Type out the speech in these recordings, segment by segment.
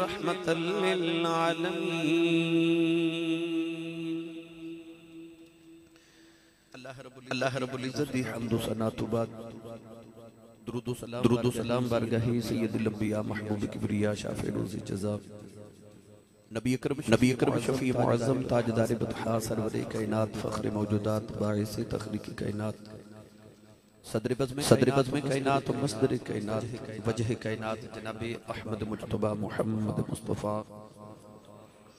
रहमत अल्लाह रब्बुल इज़्ज़त दी हमद व सना तो बाद दुरूद व सलाम दुरूद व सलाम बारगाह सैयदुल अंबिया महबूब किबरिया शाफिए रोज़ जज़ा। नबी अकरम नबी अकरम शफी मुअज्जम ताजदार बदहा सरवर कायनात फख्र मौजूदात बाइस तखलीक कायनात सदरबज में सदरबज में कायनात मसदर कायनात वजह कायनात जनाब अहमद मुशतबा मोहम्मद मुस्तफ़ा।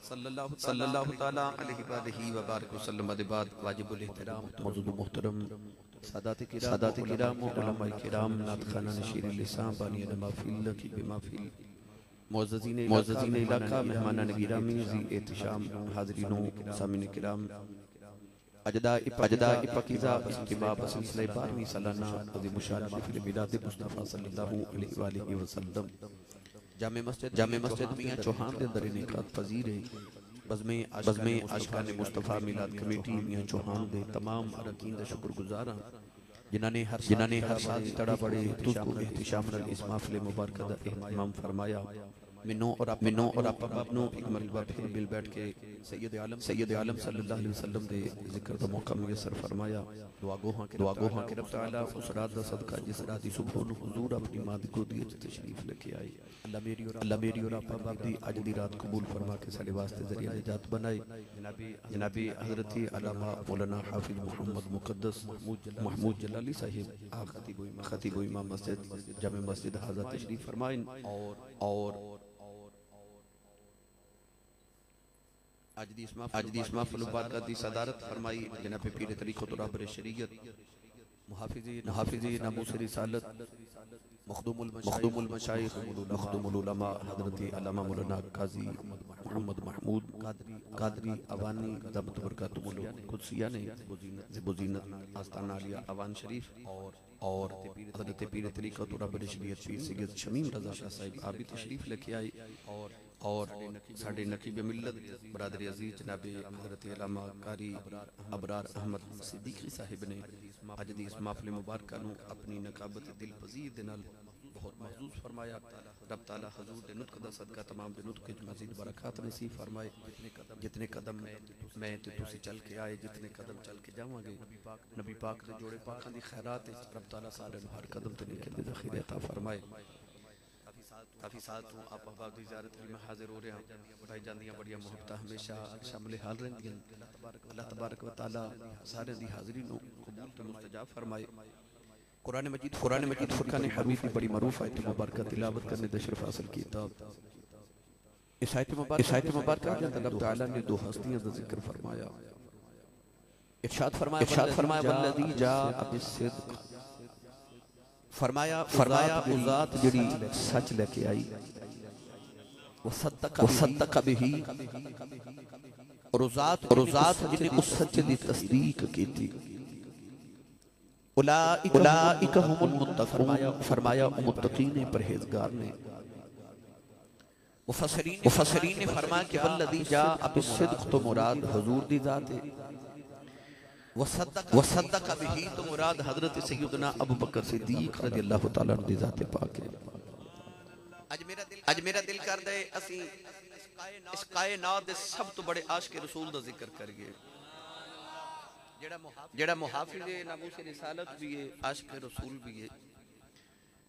सल्लल्लाहु तआला अलैहि व बारक वसल्लम बाद वाजिबुल एहतराम मौजूद मोहतरम। सादात किराम सादात किराम उलमा किराम नात खाना नशीर लिसान बानी नमाफिल की बेमाफिल मुअज्जिजीन मुअज्जिजीन इलाका मेहमानान गिरामी जी एहतशाम हाजरीनों सामने किराम अजदा इपजदा इपकीजा इस्तिमा बसलसले 12वीं सालाना अजीम शान महफिल मिलाद मुस्तफ़ा सल्लल्लाहु अलैहि व आलिहि वसल्लम। जामे मस्जिद जामे मस्जिद मियाँ चौहान के अंदर इनेकाद पजीर है। बज़मे बज़मे आशिकान मुस्तफ़ा मिलाद कमेटी मियाँ चौहान दे तमाम अरकीन दा शुक्रगुजार हाँ। जिन्होंने हर जिन्होंने हर साल तड़ा बड़े तुझको एहतिशाम इस महफिल मुबारक का एहतमाम फरमाया। मिनो और आप मिनो और आप अपनों एक मरतबा फिर मिल बैठ के सैयद आलम सैयद आलम सल्लल्लाहु अलैहि वसल्लम दे ज़िक्र का मौका मुझे सर फरमाया दुआ गो हाँ के दुआ गो हाँ के रब तआला उस रात का सदका जिस रात ही सुबह नु हुजूर अपनी माद को दिए तशरीफ़ लेके आए अल्लाह मेरी और अल्लाह मेरी और आप आप दी आज दी रात कबूल फरमा के सारे वास्ते ज़रिया निजात बनाए जनाबी जनाबी हज़रत अलमा मौलाना हाफिज मोहम्मद मुकद्दस महमूद जलाली साहब। आ खतीब खतीब इमाम मस्जिद जामे मस्जिद हाजा तशरीफ़ फरमाएँ और और आज दीस महफलूबात का दी सदारत फरमाई जनाब पीर तरीक़ुरबर तो शरीयत। मुहाफिज नमूस रिसालत। मखदूमशाखदूमा हज़रत मौलाना काजी मोहम्मद महमूद कादरी अवानी दमत बरकतुल कुदसिया ने बुजीनत आस्ताना अलिया अवान शरीफ और और हज़रत पीर तरीक़ुरबर तो शरीयत पीर सैयद शमीम रजा शाह साहिब आबिद तशरीफ़ लेके आए। और और साढ़े नकीब मिलत बरदर अज़ीज़ जनाबे हज़रत कारी अबरार अहमद सिद्दीकी साहिब ने अज की इस माफले मुबारक अपनी नकाबत दिल पजीर बहुत महसूस फरमाया। रब तला हजूर के नुतक का सदका, तमाम के नुतक मजीद बरकत सी फरमाए। जितने कदम मैं तो तुम चल के आए, जितने कदम चल के जावे नबी पाक के जोड़े पाखा की खैरात रब तला सारे हर कदम तो लेके फरमाए। काफ़ी साथ हूँ। आप अहबाब की इजारत में हाजिर हो रहा भाई जान बड़िया मुहब्बत हमेशा शामिल हाल रही अल्लाह तबारक वाली सारे की हाजिरी कबूल तो मुस्तजाब फरमाए। कुरान मजीद कुरान मजीद फुरकान हमीद की बड़ी मरूफ आयत मुबारक तिलावत करने का शरफ हासिल किया इस आयत मुबारक आयत मुबारक अल्लाह ताला ने दो हस्तियों का ज़िक्र फरमाया। इरशाद फरमाया इरशाद फरमाया वल्लजी जा अबिस सिद्क। फरमाया फरमाया जड़ी सच लेके आई। वो सद्दक वो सद्दक बिही। और उस जात उस जिन्हें उस सच दी तस्दीक की थी। उलाइक हुमुल मुत्तक़ून फरमाया मुत्तकीन परहेजगार ने। मुफस्सरीन मुफस्सरीन ने फरमाया कि वल्लदी जा अब सिद्क तो मुराद हुजूर दी जात। है वसद्दक वसद्दक बिही तो मुराद हजरत सैयदना अबू बकर सिद्दीक रजी अल्लाह तआला दी जात पाक है ਅੱਜ ਮੇਰਾ ਦਿਲ ਅੱਜ ਮੇਰਾ ਦਿਲ ਕਰਦਾ ਹੈ ਅਸੀਂ ਇਸ ਕਾਇਨਾਤ ਦੇ ਸਭ ਤੋਂ ਬੜੇ ਆਸ਼ਕ ਰਸੂਲ ਦਾ ਜ਼ਿਕਰ ਕਰੀਏ ਜਿਹੜਾ ਮੁਹਾਫਿਜ਼ ਜਿਹੜਾ ਮੁਹਾਫਿਜ਼ ਨਾਮੂਸ ਰਿਸਾਲਤ ਵੀ ਹੈ ਆਸ਼ਕ ਰਸੂਲ ਵੀ ਹੈ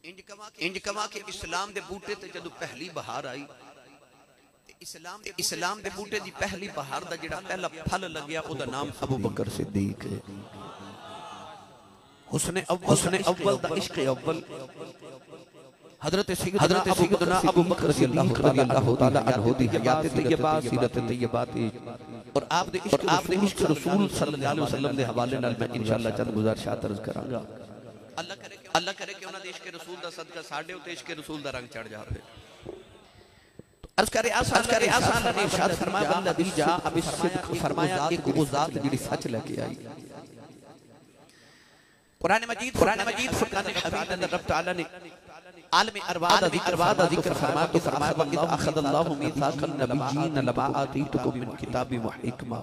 ਇੰਜ ਕਮਾ ਕੇ ਇੰਜ ਕਮਾ ਕਿ ਇਸਲਾਮ ਦੇ ਬੂਟੇ ਤੇ ਜਦੋਂ ਪਹਿਲੀ ਬਹਾਰ ਆਈ इस्लाम के बूटे की पहली बहार का जोड़ा पहला फल लगे वह नाम अबू बकर सिद्दीक है। उसने उसने अव्वल का इश्क अव्वल। हज़रत हज़रत अबू बकर रज़ी अल्लाह अल्लाह ताला अनहु दी हयात तय्यबा सीरत तय्यबा और आपने और आपने इश्क रसूल सल्लल्लाहु अलैहि वसल्लम के हवाले नाल मैं इंशाल्लाह चंद गुजारिशात अर्ज़ करांगा। अल्लाह करे अल्लाह करे कि उन्हें इश्क रसूल दा सदका साडे उते इश्क रसूल दा रंग चढ़ जावे अर्ज करे आसान करे आसान ने इरशाद फरमाया वल्लदी जा अब इस सिद्क फरमाया एक वो जात जिहड़ी सच लेके आई कुरान मजीद कुरान मजीद फुरकान हमीद अंदर रब तआला ने आलम अरवाद अरवाद जिक्र फरमाया तो फरमाया वक़द अखद अल्लाहु मीसाक़न नबिय्यीन लमा आतीतुकुम मिन किताबि व हिकमा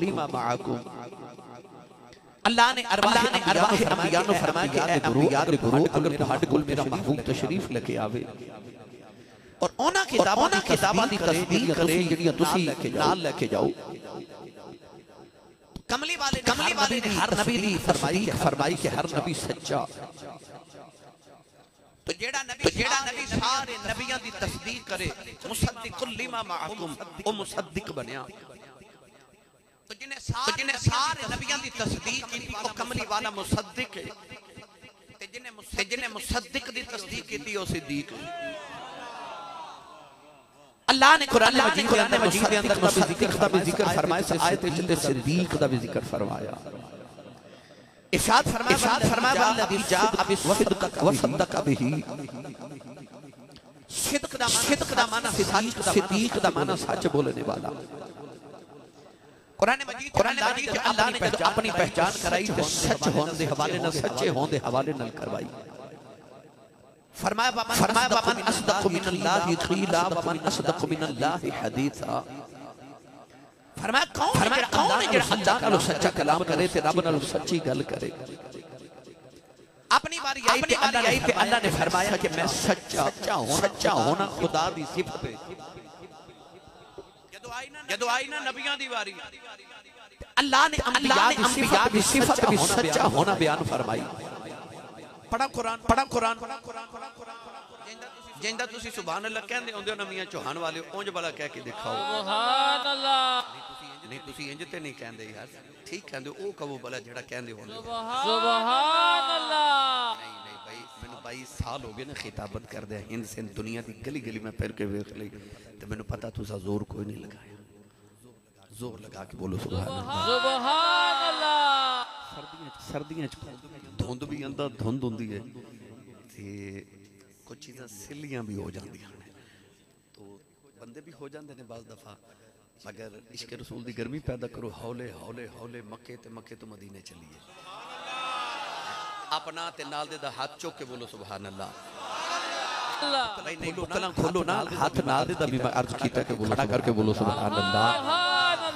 लिमा माअकुम अल्लाह ने अरबाह ने अरबाह के अम्बिया ने फरमाया कि गुरु याद गुरु अगर तुहाडे कोल मेरा महबूब तशरीफ़ तो लेके आवे। और ओना किताबां दी किताबां दी तस्दीक करे जेड़ियाँ तुसी नाल लेके जाओ। कमली वाले कमली वाले ने हर नबी दी फरमाई फरमाई कि हर नबी सच्चा। तो जेड़ा नबी तो जेड़ा नबी सारे नबियाँ दी तस्दीक करे मुसद्दिकुल लिमा माकुम ओ मुसद्दिक बनया। तो जिन्हें तो जिन्हें सारे नबियाँ दी तस्दीक की ओ कमली वाला मुसद्दिक है ते जिन्हें ते जिन्हें मुसद्दिक दी तस्दीक की ओ सिद्दीक है अल्लाह ने कुरान मजीद के मजीद के अंदर मुसद्दिक का भी ज़िक्र फरमाया से आयत में चलते सिद्दीक का भी ज़िक्र फरमाया इरशाद फरमाया इरशाद फरमाया वल्लदी जा अब सिद्क व सद्दक बिही सिद्क दा सिद्क दा माना सिद्दीक सिद्दीक दा माना सच बोलने वाला कुरान मजीद कुरान मजीद च अल्लाह ने जब अपनी पहचान कराई ते सच होने दे हवाले नाल सच्चे होने दे हवाले नाल करवाई। फरमाया वमन फरमाया वमन असदक मिनल्लाहि क़ीला वमन असदक मिनल्लाहि हदीसा। फरमाया कौन फरमाया कौन है जेड़ा अल्लाह नाल सच्चा कलाम करे ते रब नाल सच्ची गल करे। अपनी बारी आई ते अल्लाह आई ते अल्लाह ने फरमाया कि मैं सच्चा सच्चा होना खुदा दी सिफत है ना ਜਦੋਂ ਆਈ ਨਾ ਨਬੀਆਂ ਦੀ ਵਾਰੀ ਅੱਲਾਹ ਨੇ ਅੰਬਿਆ ਦੀ ਸਿਫਤ ਦੀ ਸਿਫਤ ਵੀ ਸੱਚਾ ਹੋਣਾ ਬਿਆਨ ਫਰਮਾਈ पढ़ा कुरान पढ़ा कुरान ਜਿੰਦਾ ਤੁਸੀਂ ਸੁਭਾਨ ਅੱਲਾਹ ਕਹਿੰਦੇ ਹੁੰਦੇ ਹੋ ਨਾ ਮੀਆਂ ਚੌਹਾਨ ਵਾਲੇ ਉਂਝ ਵਾਲਾ ਕਹਿ ਕੇ ਦਿਖਾਓ सुभान अल्लाह ਨਹੀਂ ਤੁਸੀਂ ਇੰਜ ਤੇ ਨਹੀਂ ਕਹਿੰਦੇ ਯਾਰ ठीक कहते हो कहो भला जरा कहते हो साल हो गए ना खिताबत कर दिया हिंद दुनिया की गली गली में फिर के वेख ली। तो पता ज़ोर कोई नहीं लगाया। ज़ोर लगा के बोलो धुंध भी आंदा धुंध है। कुछ चीज़ा सिलियाँ भी हो जाए तो बंदे भी हो जाते हैं बस दफ़ा। मगर इश्क रसूल की गर्मी पैदा करो हौले हौले हौले मके तो मके तो मदीने चलीए। अपना ते नाल दे दा हाथ चुक के बोलो सुभान अल्लाह अल्लाह खोलो ना हाथ नाल दे दा भी मैं अर्ज़ कीता के बोलो खड़ा करके बोलो सुभान अल्लाह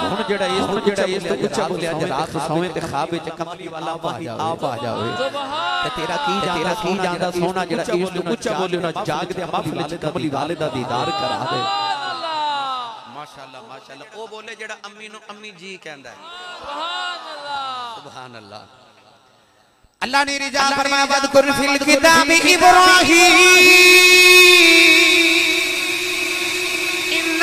ਹੁਣ ਜਿਹੜਾ ਇਸ ਤੋਂ ਜਿਹੜਾ ਇਸ ਤੋਂ ਉੱਚਾ ਬੋਲਿਆ ਰਾਤ ਸੌਵੇਂ ਤੇ ਖਾਬ ਵਿੱਚ ਕਮਲੀ ਵਾਲਾ ਆਪ ਆ ਜਾਵੇ ਤੇ ਤੇਰਾ ਕੀ ਜਾਂਦਾ ਤੇਰਾ ਕੀ ਜਾਂਦਾ ਸੋਹਣਾ ਜਿਹੜਾ ਇਸ ਤੋਂ ਪੁੱਛਿਆ ਬੋਲਿਓ ਨਾ ਜਾਗਦੇ ਮਹਫਲ ਵਿੱਚ ਕਮਲੀ ਵਾਲੇ ਦਾ ਦੀਦਾਰ ਕਰਾ ਦੇ ਮਾਸ਼ਾਅੱਲਾ ਮਾਸ਼ਾਅੱਲਾ ਉਹ ਬੋਲੇ ਜਿਹੜਾ ਅੰਮੀ ਨੂੰ ਅੰਮੀ ਜੀ ਕਹਿੰਦਾ ਹੈ ਸੁਭਾਨ ਅੱਲਾ ਸੁਭਾਨ ਅੱਲਾ ਅੱਲਾ ਨੇ ਰਿਜਾ ਫਰਮਾਇਆ ਵਦ ਕੁਰ ਫਿਲ ਕਿਤਾਬੀ ਇਬਰਾਹੀਮ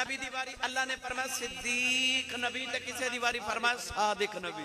नबी दीवारी? अल्लाह ने फरमाया, सिद्दीक नबी तो किसे दीवारी? फरमाया, सादिक नबी।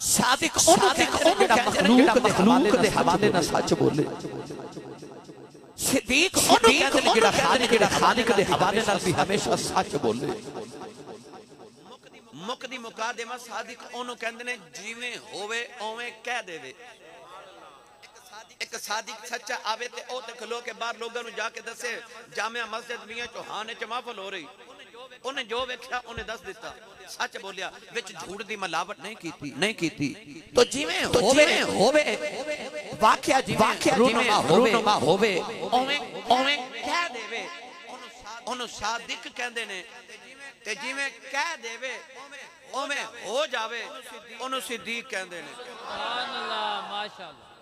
सादिक मखलूक दे हवाले ना सच बोले। सिद्दीक ओनु कहंदे ने जेड़ा खालिक जेड़ा खालिक दे हवाले नाल भी हमेशा सच बोले। मुक दी मुकादमा सादिक ओनु कहंदे ने जिवें होवे ओवें कह देवे। एक सादिक सच्चा आवे ते ओ ते खलो के बाहर लोगों नु जाके दसे जामिया मस्जिद मियाँ चौहान च महफल हो रही। ਚੌਹਾਨ ਚ ਮਾਫਲ ਹੋ ਰਹੀ ਉਹਨੇ ਜੋ ਵੇਖਿਆ ਉਹਨੇ ਦੱਸ ਦਿੱਤਾ ਸੱਚ ਬੋਲਿਆ ਵਿੱਚ ਝੂਠ ਦੀ ਮਲਾਵਟ ਨਹੀਂ ਕੀਤੀ ਨਹੀਂ ਕੀਤੀ ਤੋ ਜਿਵੇਂ ਹੋਵੇ ਹੋਵੇ ਵਾਕਿਆ ਜਿਵੇਂ ਵਾਕਿਆ ਜਿਵੇਂ ਰੂਨਮਾ ਹੋਵੇ ਓਵੇਂ ਓਵੇਂ ਕਹਿ ਦੇਵੇ ਉਹਨੂੰ ਸਾਦਿਕ ਕਹਿੰਦੇ ਨੇ ਤੇ ਜਿਵੇਂ ਕਹਿ ਦੇਵੇ ਓਵੇਂ ਹੋ ਜਾਵੇ ਉਹਨੂੰ ਸਿੱਦੀਕ ਕਹਿੰਦੇ ਨੇ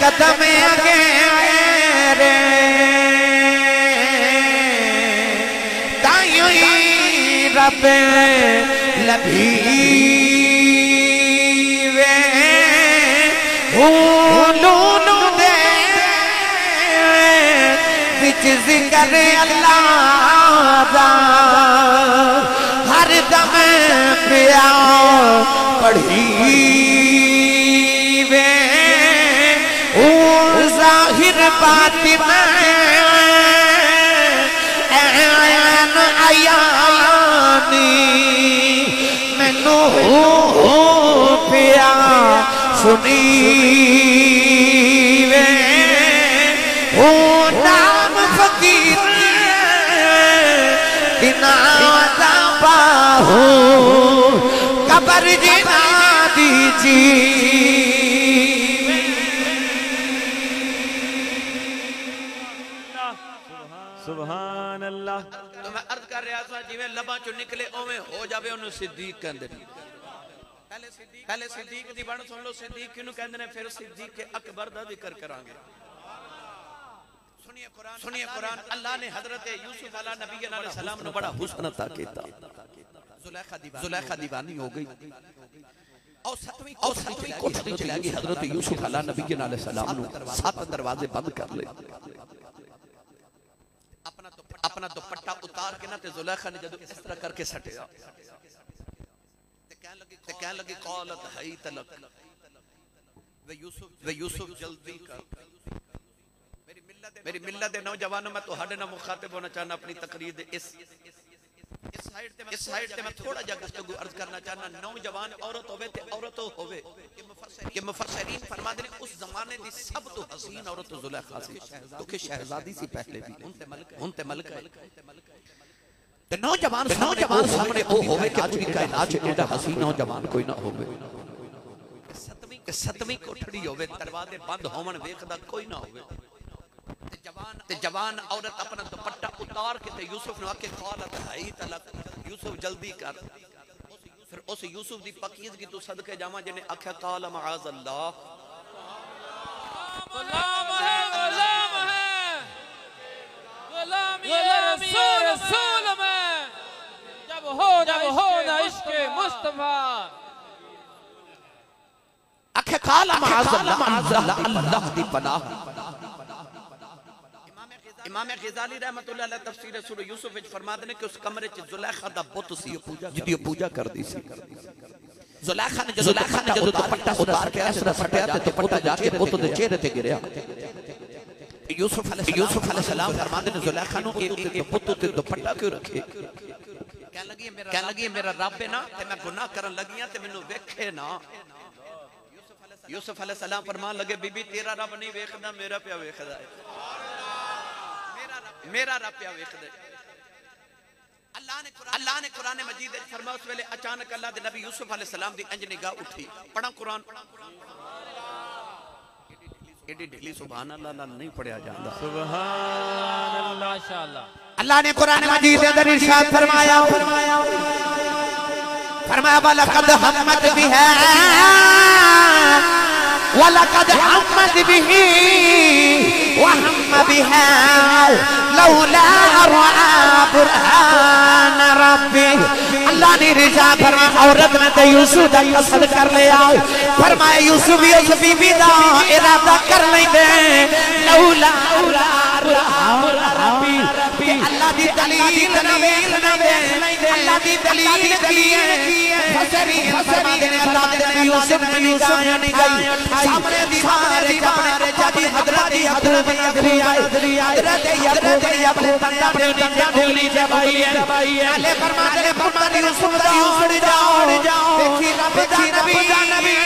कदम अगे रे। ताई रब लभी वे। नूनू दे विच ज़िक्र अल्लाह हर दम पिया पढ़ी। बातिन ऐन आयानी मैनू पिया सुनी वे। ओ नाम फकीर, बिना बाहू कबर जिना दीजी गुनाह चो निकले ओवें हो जावे ओनू सिद्दीक कहंदे पहले सिद्दीक पहले सिद्दीक सुन लो सिद्दीक किनु कहंदे फिर सिद्दीक अकबर दा ज़िक्र करांगे। कोठरी हज़रत यूसुफ नबी सलाम नु सात दरवाजे बंद कर ले। अपना दुपट्टा उतार के ना जुलेखा ने जो इस तरह करके सटे लगी कौलत मेरी मिल्लत नौजवानों ना मुखातिब होना चाहना अपनी तकरीर इस इस साइड ते मैं थोड़ा जा गुफ्तगू करना चाहना नौजवान औरत होवे ते औरत होवे। कि मुफसरीन फरमा देने उस जमाने दी सब तो हसीन औरत जुलेखा सी तो, तो के शहजादी सी पहले भी। उनते मलक उनते मलक ते नौजवान नौजवान सामने ओ होवे कि पूरी कायनात च एदा हसीन नौजवान कोई ना होवे। सतवीं सतवीं कोठड़ी होवे दरवाजे बंद होवन वेखदा कोई ना होवे। ते जवान औरत अपना दुपट्टा उतार के ते यूसुफ ने आके कहा यूसुफ जल्दी कर। फिर उस यूसुफ की पकीदगी तू सदके जावा जिन्हें आख्या काल महाज अल्लाह अल्लाह अल्लाह दी पनाह इमाम गजाली रहमत तफसीर सुर यूसुफ फरमाते हैं कि उस कमरे च जुलेखा दा बुत सी पूजा जिदी पूजा कर सी जुलेखा ने जुलेखा ने जदों दुपट्टा उतार के ऐसा फटिया ते दुपट्टा जाके बुत दे चेहरे ते गिरया यूसुफ यूसुफ अलैहिस्सलाम फरमाते हैं जुलेखा नु के बुत ते दुपट्टा क्यों रखे? कहन लगी मेरा कहन लगी मेरा रब है ना ते मैं गुनाह करन लगी हाँ, तो ते मेनू वेखे ना। यूसुफ अलैहिस्सलाम फरमान लगे बीबी तेरा रब नहीं वेखदा मेरा पिया वेखदा है। मेरा रब पिया वेख दे। अल्लाह ने कुरान मजीद फरमा उस वे अचानक अल्लाह के नबी यूसुफ अलैहिस्सलाम की अंजनी गाह उठी। पढ़ा कुरान। फरमाया। है वलकद हमत भी वहम भी है लौला रआ अल्लाह ने रिजा फरमाया औरत ने तो यूसुफ दा कसद कर लिया फरमाया यूसुफ यूसुफ बीबी दा इरादा कर लेंदे लौला दलील नवील नवे अल्लाह दी दलील की है फसरी फसरी ने अल्लाह दे नबी यूसुफ ने यूसुफ ने गई सामने दीवार दीवार जदी हज़रत याकूब याकूब आए हज़रत याकूब याकूब बंदा अपने नीचे ढोली जब आई है अल्लाह फरमाते ने फरमाते यूसुफ दा उड़ जाओ देखी रब दा नबी दा नबी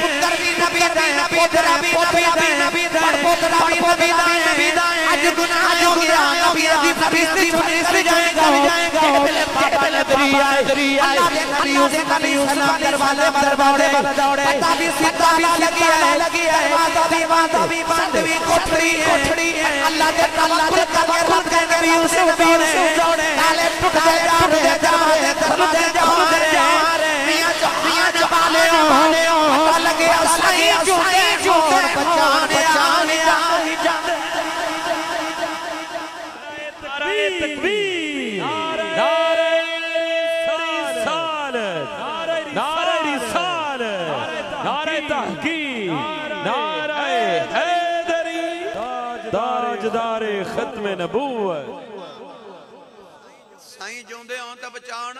पुत्र भी नबी दा पोतरा भी नबी दा पोतरा भी नबी दा आज गुनाह हो गया नबी दी फरिश्ते फरिश्ते जाएगा पहले पापा ने दरिया दरिया अल्लाह दे नबी यूसुफ नबी यूसुफ दरवाजे दरबारे दौड़े पता भी भी लगी है लगी है दरवाज़ा भी वादा भी भी कोठड़ी कोठड़ी है अल्लाह दे अल्लाह दे करके रुक गए नबी यूसुफ दौड़े ताले टूट गए जा रहे जा रहे दरवाजे जा रहे मियाँ जो मियाँ जो बाले हो पता लगे झूठे झूठे नबूवत साईं जोंदे हों तो बचाण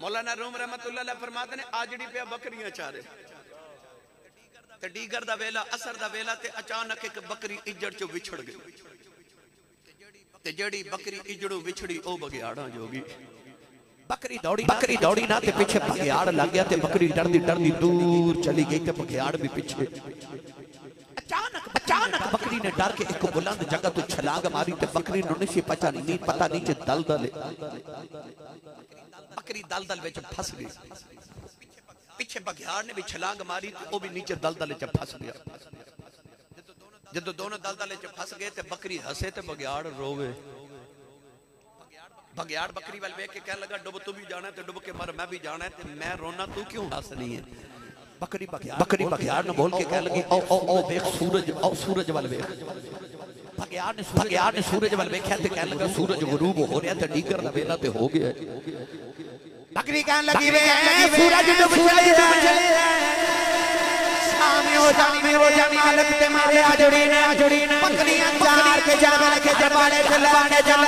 मौलाना रूम रहमतुल्लाह फरमाते ने आजड़ी पे बकरियाँ चारे ते डीगर दा वेला असर दा वेला ते अचानक एक बकरी इजड़ चो विछड़ गई ते जड़ी बकरी इजड़ो विछड़ी ओ बगियाड़ा जोगी बकरी दौड़ी बकरी दौड़ी ना ते पीछे बगियाड़ लग गया ते बकरी डरदी डरदी दूर चली गई ते बगियाड़ भी पीछे अचानक अचानक। बकरी ने डर के एक बुलंद जगह तो छलांग मारी ते बकरी ने नशे पता नहीं पता नीचे दल दल बकरी दल दल विच फस गई। पीछे बघियार ने भी छलांग मारी वो भी नीचे दल दल च फस गया। जब तो दोनों दल दल च फस गए ते बकरी हसे ते बघियार रोवे बघियार बकरी वाले वेख के कह लगा, डुब तू भी जाना है तो डुब के मर, मैं भी जाना है तो मैं रोना, तू क्यों हंस नहीं है? बकरी बघियार बकरी बघियार ने बोल के कह लगी ओ ओ ओ देख सूरज ओ सूरज देख। ने ने सूरज ते कह लगा सूरज हो रहा ते तो तो हो गया बकरी लगी वे सूरज हो हो ते ने ने। बकरियाँ के के जाने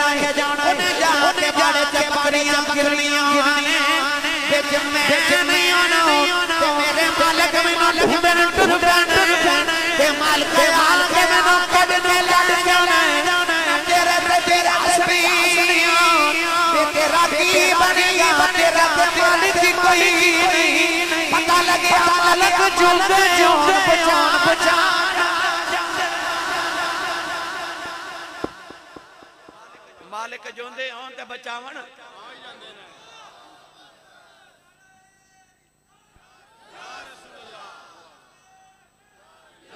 मालिक जो बचाव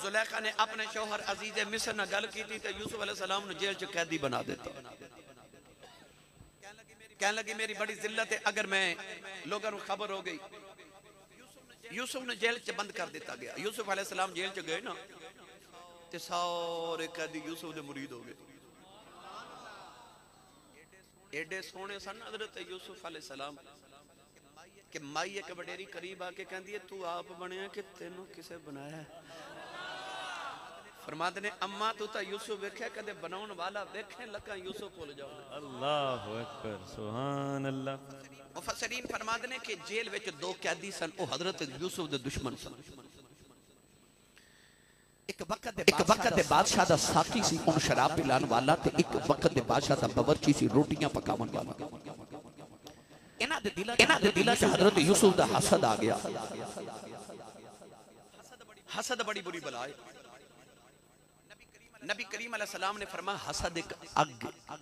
जुलेखा ने अपने शोहर अज़ीज़ मिसर गल की तो यूसुफ सलाम जेल च कैदी बना दिता। कहने लगी, मेरी बड़ी जिल्लत है, अगर मैं लोगों को खबर हो गई। यूसुफ ने जेल च बंद कर दिया गया। यूसुफ आलाम जेल च गए ना तो सारे कैदी यूसुफ के मुरीद हो गए। एडे सोने सन हज़रत यूसुफ आलाम कि माई एक वडेरी करीब आके कहती है, तू आप बने कि तेनों किसे बनाया फरमाते ने अम्मा तू तो यूसुफ वेखे कदे बनाउन वाला वेखे लका यूसुफ भूल जाओ अल्लाह अकबर अल्लाह मुफसरीन फरमाते ने कि जेल विच दो कैदी सन ओ हज़रत यूसुफ दे दुश्मन सन। एक वक्त दे बादशाह दा साकी सी उन शराब पिलान वाला ते एक वक्त दे बादशाह दा बवरची सी रोटियाँ पकावन वाला। इना दे दिला इना दे दिला च हज़रत यूसुफ दा हसद आ गया। हसद बड़ी बुरी बला है। ਨਬੀ ਕਰੀਮ ਅਲੈਹ ਸਲਾਮ ਨੇ ਫਰਮਾਇਆ ਹਸਦ ਇੱਕ ਅੱਗ ਹੈ।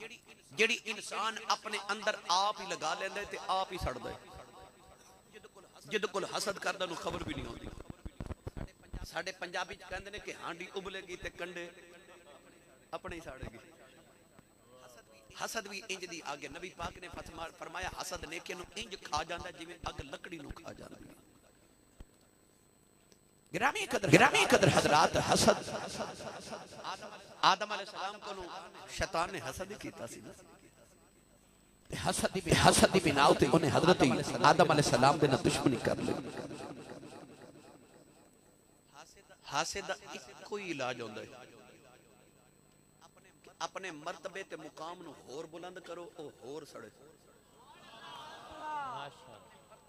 ਜਿਹੜੀ ਜਿਹੜੀ ਇਨਸਾਨ ਆਪਣੇ ਅੰਦਰ ਆਪ ਹੀ ਲਗਾ ਲੈਂਦਾ ਹੈ ਤੇ ਆਪ ਹੀ ਸੜਦਾ ਹੈ ਜਿਹਦੇ ਕੋਲ ਹਸਦ ਕਰਦਾ ਨੂੰ ਖਬਰ ਵੀ ਨਹੀਂ ਆਉਂਦੀ ਸਾਡੇ ਪੰਜਾਬੀ ਚ ਕਹਿੰਦੇ ਨੇ ਕਿ ਹਾਂਡੀ ਉਬਲੇਗੀ ਤੇ ਕੰਡੇ ਆਪਣੇ ਹੀ ਸਾੜੇਗੀ ਹਸਦ ਵੀ ਇੰਜ ਦੀ ਅੱਗ ਹੈ ਨਬੀ ਪਾਕ ਨੇ ਫਤਮਾ ਫਰਮਾਇਆ ਹਸਦ ਨੇਕੀ ਨੂੰ ਇੰਜ ਖਾ ਜਾਂਦਾ ਜਿਵੇਂ ਅੱਗ ਲੱਕੜੀ ਨੂੰ ਖਾ ਜਾਂਦੀ ਹੈ ग्रामी कदर ग्रामी कदर हजरात हसद। आदम को शैतान ने हसद ही कीता सी हसद हसद बिना उते उन्हें हज़रत आदम दे ना दुश्मनी कर ली। इलाज होंदा है। अपने मर्तबे ते मुकाम नु होर बुलंद करो ओ होर सड़े।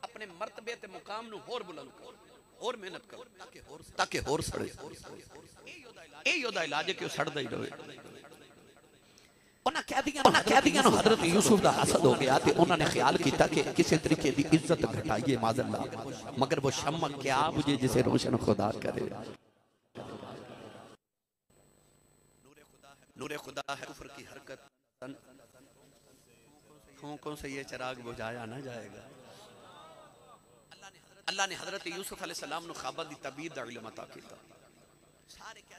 अपने मर्तबे ते मुकाम नु होर बुलंद करो। ਹੋਰ ਬੁਲੰਦ ਕਰੋ ਹੋਰ ਮਿਹਨਤ ਕਰੋ ਤਾਂ ਕਿ ਹੋਰ ਤਾਂ ਕਿ ਹੋਰ ਸੜੇ ਇਹ ਉਹਦਾ ਇਲਾਜ ਹੈ ਕਿ ਉਹ ਸੜਦਾ ਹੀ ਰਹੇ ਉਹਨਾਂ ਕੈਦੀਆਂ ਉਹਨਾਂ ਕੈਦੀਆਂ ਨੂੰ ਹਜ਼ਰਤ ਯੂਸਫ ਦਾ ਹਸਦ ਹੋ ਗਿਆ ਤੇ ਉਹਨਾਂ ਨੇ ਖਿਆਲ ਕੀਤਾ ਕਿ ਕਿਸੇ ਤਰੀਕੇ ਦੀ ਇੱਜ਼ਤ ਘਟਾਈਏ ਮਾਜ਼ੱਲਾ ਮਗਰ वो शम्मा क्या मुझे जिसे रोशन खुदा करे नूर खुदा है कुफर की हरकत फूकों से ये चिराग बुझाया ना जाएगा अल्लाह ने हज़रत यूसुफ अलैहिस्सलाम नु ख्वाबा दी तबीर दा इल्म अता कीता।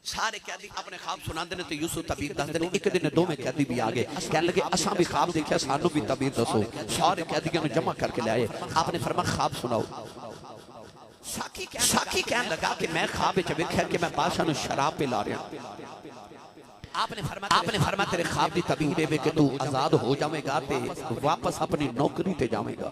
सारे कैदी अपने ख्वाब सुनाते ने तो यूसुफ तबीर दसते ने एक दिन दो में कैदी भी आ गए। कहने लगे, असा भी ख्वाब देखा सानू भी तबीर दसो सारे कैदियों ने जमा करके लाए आपने फरमा ख्वाब सुनाओ। साकी कहने लगा कि मैं ख्वाब वेख्या कि मैं बादशाह शराब पिला रहा। आपने फरमा आपने फरमा तेरे ख्वाब की तबीर है कि तू आज़ाद हो जाएगा वापस अपनी नौकरी ते जाएगा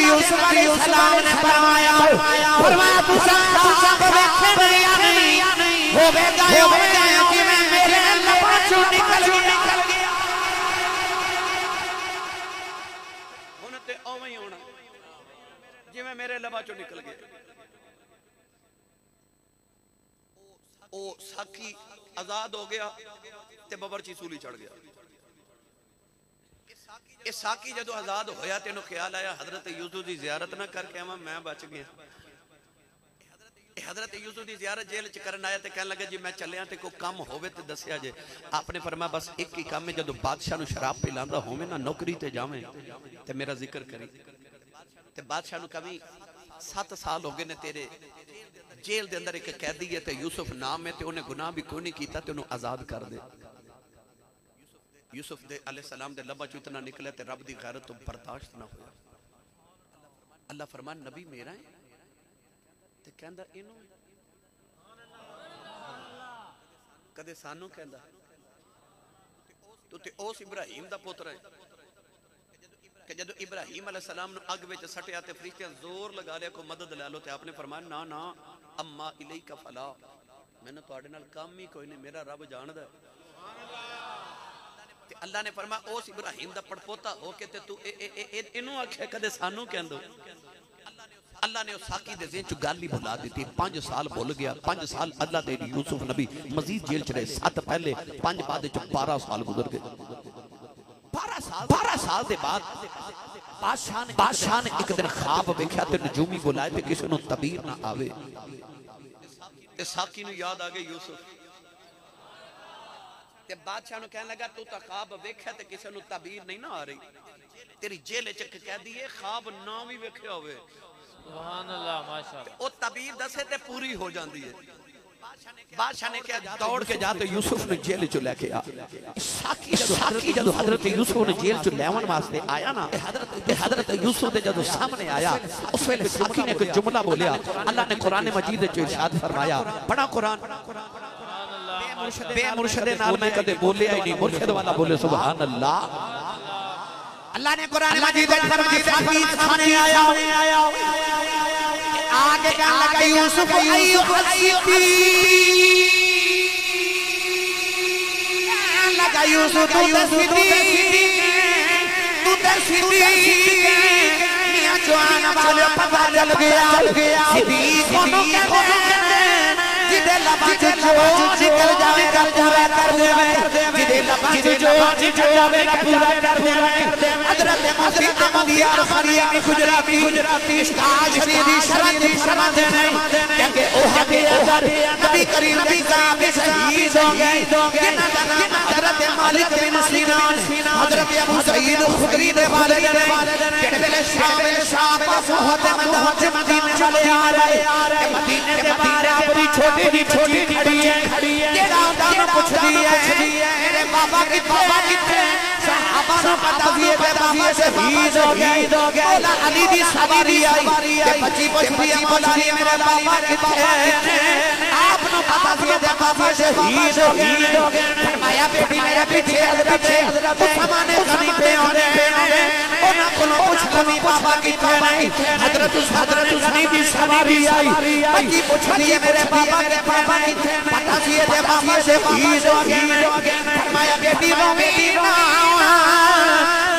के यूसुफ ने फरमाया। फरमाया। तू सब नहीं? कि मैं मेरे निकल निकल गया। हुन ते ओवें होना जिवें मेरे निकल गया ओ साकी आज़ाद हो गया ते बबरची सूली चढ़ गया। ਇਹ ਸਾਕੀ ਜਦੋਂ ਆਜ਼ਾਦ ਹੋਇਆ ਤੇ ਇਹਨੂੰ ਖਿਆਲ ਆਇਆ ਹਜ਼ਰਤ ਯੂਸੁਫ ਦੀ ਜ਼ਿਆਰਤ ਨਾ ਕਰਕੇ ਆਵਾਂ ਮੈਂ ਬਚ ਗਿਆ ਇਹ ਹਜ਼ਰਤ ਯੂਸੁਫ ਦੀ ਜ਼ਿਆਰਤ ਜੇਲ੍ਹ ਚ ਕਰਨ ਆਇਆ ਤੇ ਕਹਿਣ ਲੱਗਾ ਜੀ ਮੈਂ ਚੱਲਿਆ ਤੇ ਕੋਈ ਕੰਮ ਹੋਵੇ ਤੇ ਦੱਸਿਆ ਜੇ ਆਪਨੇ ਫਰਮਾਇਆ ਬਸ ਇੱਕ ਹੀ ਕੰਮ ਹੈ ਜਦੋਂ ਬਾਦਸ਼ਾਹ ਨੂੰ ਸ਼ਰਾਬ ਪਿਲਾਉਂਦਾ ਹੋਵੇ ਨਾ ਨੌਕਰੀ ਤੇ ਜਾਵੇਂ ਤੇ ਮੇਰਾ ਜ਼ਿਕਰ ਕਰੀ ਤੇ ਬਾਦਸ਼ਾਹ ਨੂੰ ਕਵੀ 7 ਸਾਲ ਹੋ ਗਏ ਨੇ ਤੇਰੇ ਜੇਲ੍ਹ ਦੇ ਅੰਦਰ ਇੱਕ ਕੈਦੀ ਹੈ ਤੇ ਯੂਸੁਫ ਨਾਮ ਹੈ ਤੇ ਉਹਨੇ ਗੁਨਾਹ ਵੀ ਕੋਈ ਨਹੀਂ ਕੀਤਾ ਤੇ ਉਹਨੂੰ ਆਜ਼ਾਦ ਕਰ ਦੇ ਯੂਸੁਫ ਦੇ ਅਲੈਹ ਸਲਾਮ ਦੇ ਲੱਭਾ ਚੋਂ ਇਤਨਾ ਨਿਕਲਿਆ ਤੇ ਰੱਬ ਦੀ ਗੈਰਤ ਤੋਂ ਬਰਦਾਸ਼ਤ ਨਾ ਹੋਇਆ ਅੱਲਾਹ ਫਰਮਾਨ ਨਬੀ ਮੇਰਾ ਹੈ ਤੇ ਕਹਿੰਦਾ ਇਹਨੂੰ ਕਦੇ ਸਾਨੂੰ ਕਹਿੰਦਾ ਤੂੰ ਤੇ ਉਸ ਇਬਰਾਹੀਮ ਦਾ ਪੁੱਤਰ ਹੈ ਕਿ ਜਦੋਂ ਇਬਰਾਹੀਮ ਅਲੈਹ ਸਲਾਮ ਨੂੰ ਅੱਗ ਵਿੱਚ ਸੱਟਿਆ ਤੇ ਫਰਿਸ਼ਤਿਆਂ ਜ਼ੋਰ ਲਗਾ ਲਿਆ ਕੋ ਮਦਦ ਲੈ ਲਓ ਤੇ ਆਪਨੇ ਫਰਮਾਇਆ ਨਾ ਨਾ ਅੰਮਾ ਇਲੈਕਾ ਫਲਾ ਮੈਨੂੰ ਤੁਹਾਡੇ ਨਾਲ ਕੰਮ ਹੀ ਕੋਈ ਨਹੀਂ ਮੇਰਾ ਰੱਬ ਜਾਣਦਾ ਹੈ ਤੇ अल्लाह ने फरमा उस इब्राहिम का पड़पोता हो तू इनू आख्या कदे सानू कह दो अल्लाह ने साकी दे जेन च गल ही भुला दी पाँच साल भुल गया, पाँच साल अल्लाह दे यूसुफ नबी मजीद जेल च रहे। सत पहले, पाँच बाद बारह साल गुजर गए। बारह साल? के बाद बादशाह ने एक दिन खाब वेख्या नजूमी बुलाए तो किसी तबीर ना आवे। साकी याद आ गई यूसुफ। ਤੇ ਸਾਕੀ ਨੂੰ ਯਾਦ ਆ ਗਈ ਯੂਸੁਫ ਤੇ ਬਾਦਸ਼ਾਹ ਨੂੰ ਕਹਿਣ ਲੱਗਾ ਤੂੰ ਤਾਂ ਖਾਬ ਵੇਖਿਆ ਤੇ ਕਿਸੇ ਨੂੰ ਤਬੀਰ ਨਹੀਂ ਨਾ ਆ ਰਹੀ ਤੇਰੀ ਜੇਲ੍ਹ ਚ ਕਹਿ ਦਈਏ ਖਾਬ ਨਾ ਵੀ ਵੇਖਿਆ ਹੋਵੇ सुभान अल्लाह माशाल्लाह ਉਹ ਤਬੀਰ ਦੱਸੇ ਤੇ ਪੂਰੀ ਹੋ ਜਾਂਦੀ ਹੈ ਬਾਦਸ਼ਾਹ ਨੇ ਕਿਹਾ ਦੌੜ ਕੇ ਜਾ ਤੇ ਯੂਸੁਫ ਨੂੰ ਜੇਲ੍ਹ ਚ ਲੈ ਕੇ ਆ ਸਾਕੀ ਸਾਕੀ ਜਦੋਂ ਹਜ਼ਰਤ ਯੂਸੁਫ ਨੂੰ ਜੇਲ੍ਹ ਚ ਲੈਵਣ ਵਾਸਤੇ ਆਇਆ ਨਾ ਤੇ ਹਜ਼ਰਤ ਯੂਸੁਫ ਦੇ ਜਦੋਂ ਸਾਹਮਣੇ ਆਇਆ ਉਸ ਵੇਲੇ ਸਾਕੀ ਨੇ ਇੱਕ ਜੁਮਲਾ ਬੋਲਿਆ ਅੱਲਾਹ ਨੇ ਕੁਰਾਨ ਮਜੀਦ ਵਿੱਚ ਇਰਸ਼ਾਦ ਫਰਮਾਇਆ ਪੜਾ बे मुर्शद नाल मैं कदे बोले ही नहीं मुर्शद वाला बोले सुभान अल्लाह अल्लाह ने कुरान मजीद में फरमाया साफी खाने आया आगे कहने लगा यूसुफ अय्यु हसीबी लगा यूसुफ तू तस्बी तू तस्बी मियां जवान वाले पता चल गया सीधी सीधी जिदे लबा जो निकल जावे कर जावे कर देवे। जिदे लबा जो निकल जावे पूरा कर देवे। हज़रत मुफ्ती अहमद यार फरियाद गुजराती गुजराती। इश्काल शरीदी शरत शरण देने। क्योंकि ओ के अंदर नबी करीम नबी का शहीद हो गए का हज़रत मालिक बिन सिनान हज़रत अबू सईद खुदरी दे वाले ने वेले शाम शाम होते मदद मदीने वाले आ रहे मदीने दे बाहर अपनी छोटी दी छोटी खड़ी है जेड़ा उन्होंने पूछ दिया मेरे बाबा की बाबा कितने अपनों पता दिए पे पापिए से भीज हो गए मौला अली दी सवारी आई ते पची पची मौला मेरे बाबा किथे आपनों पता दिए पे पापिए से भीज हो गए फरमाया बेटी मेरे पीछे पीछे उस कमी बाबा की पे पापिए से भीज हो गए माया बेटी वो बेटी वो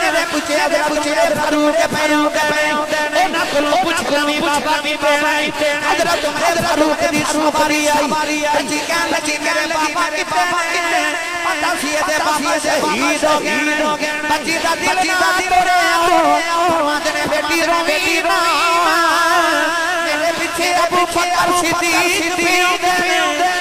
तेरे पूछे तेरे पूछे फरू के पैरों के पैरों के ना खुलो पूछ लमी बाबा की पेराई हज़रत तुम्हारे फरू के दी सुपारी आई जी क्या लगी मेरे बाबा की पेराई पता सी दे बाबा से ही दोगे बच्ची दा दिल ना तोड़े आओ तेरे बेटी रो बेटी रो मेरे पीछे अबू फकर सिद्दीक भी उधर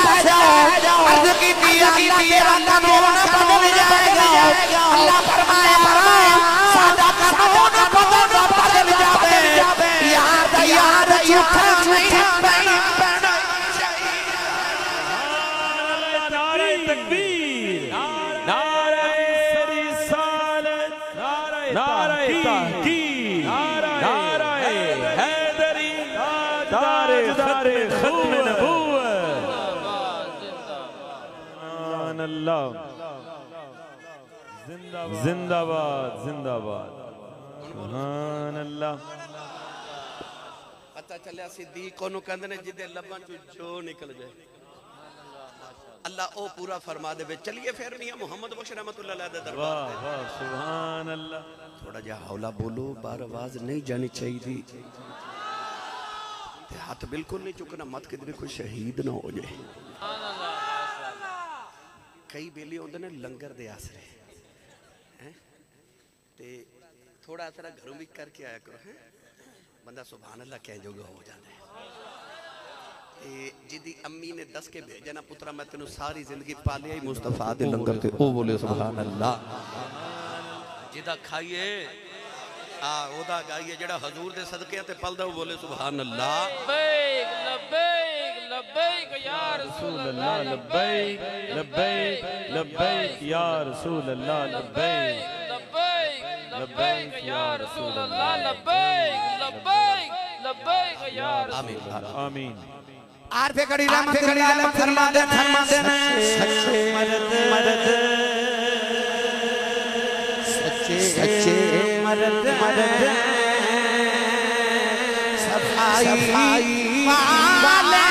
ला जा अर्ज़ की दिया अल्लाह तेरा कानून बदल जाएगा। अल्लाह फरमाए जिंदाबाद जिंदाबाद। सुभान अल्लाह पता चलिया सिद्दीक ओनु कहंदे ने जिदे लब्बां चो जो निकल जाए। अल्लाह ओ पूरा फरमा दे चलिए फिर मियाँ मोहम्मद बख्श रहमतुल्लाह अलैह दरबार वाह वाह सुभान अल्लाह थोड़ा जा हौला बोलो बार आवाज़ नहीं जानी चाहिए। हाथ बिल्कुल नहीं चुकना मत किधर कोई शहीद ना हो जाए। कई बेली होंगे ने लंगर दे आसरे। ते थोड़ा सारा घरों में करके आया करो है? बंदा सुबह अल्लाह कह जोगा हो जाता है। जिदी अम्मी ने दस के भेजा ना पुत्रा मैं तेन सारी ज़िंदगी पालिया ही मुस्तफ़ा दे लंगर ते। ओ बोले अल्लाह जिदा खाइए आ गाइए बोले अल्लाह लबैक लबैक लबैक लबैक रसूल अल्लाह लबैक लब्बैक या रसूल अल्लाह लब्बैक लब्बैक लब्बैक या रसूल अल्लाह आमीन। आरफे कड़ी रहमत कड़ी रहमत फरमा दे फरमा दे सच्चे मर्द मर्द। सच्चे सच्चे मर्द मर्द। सफ़ाई। वाले।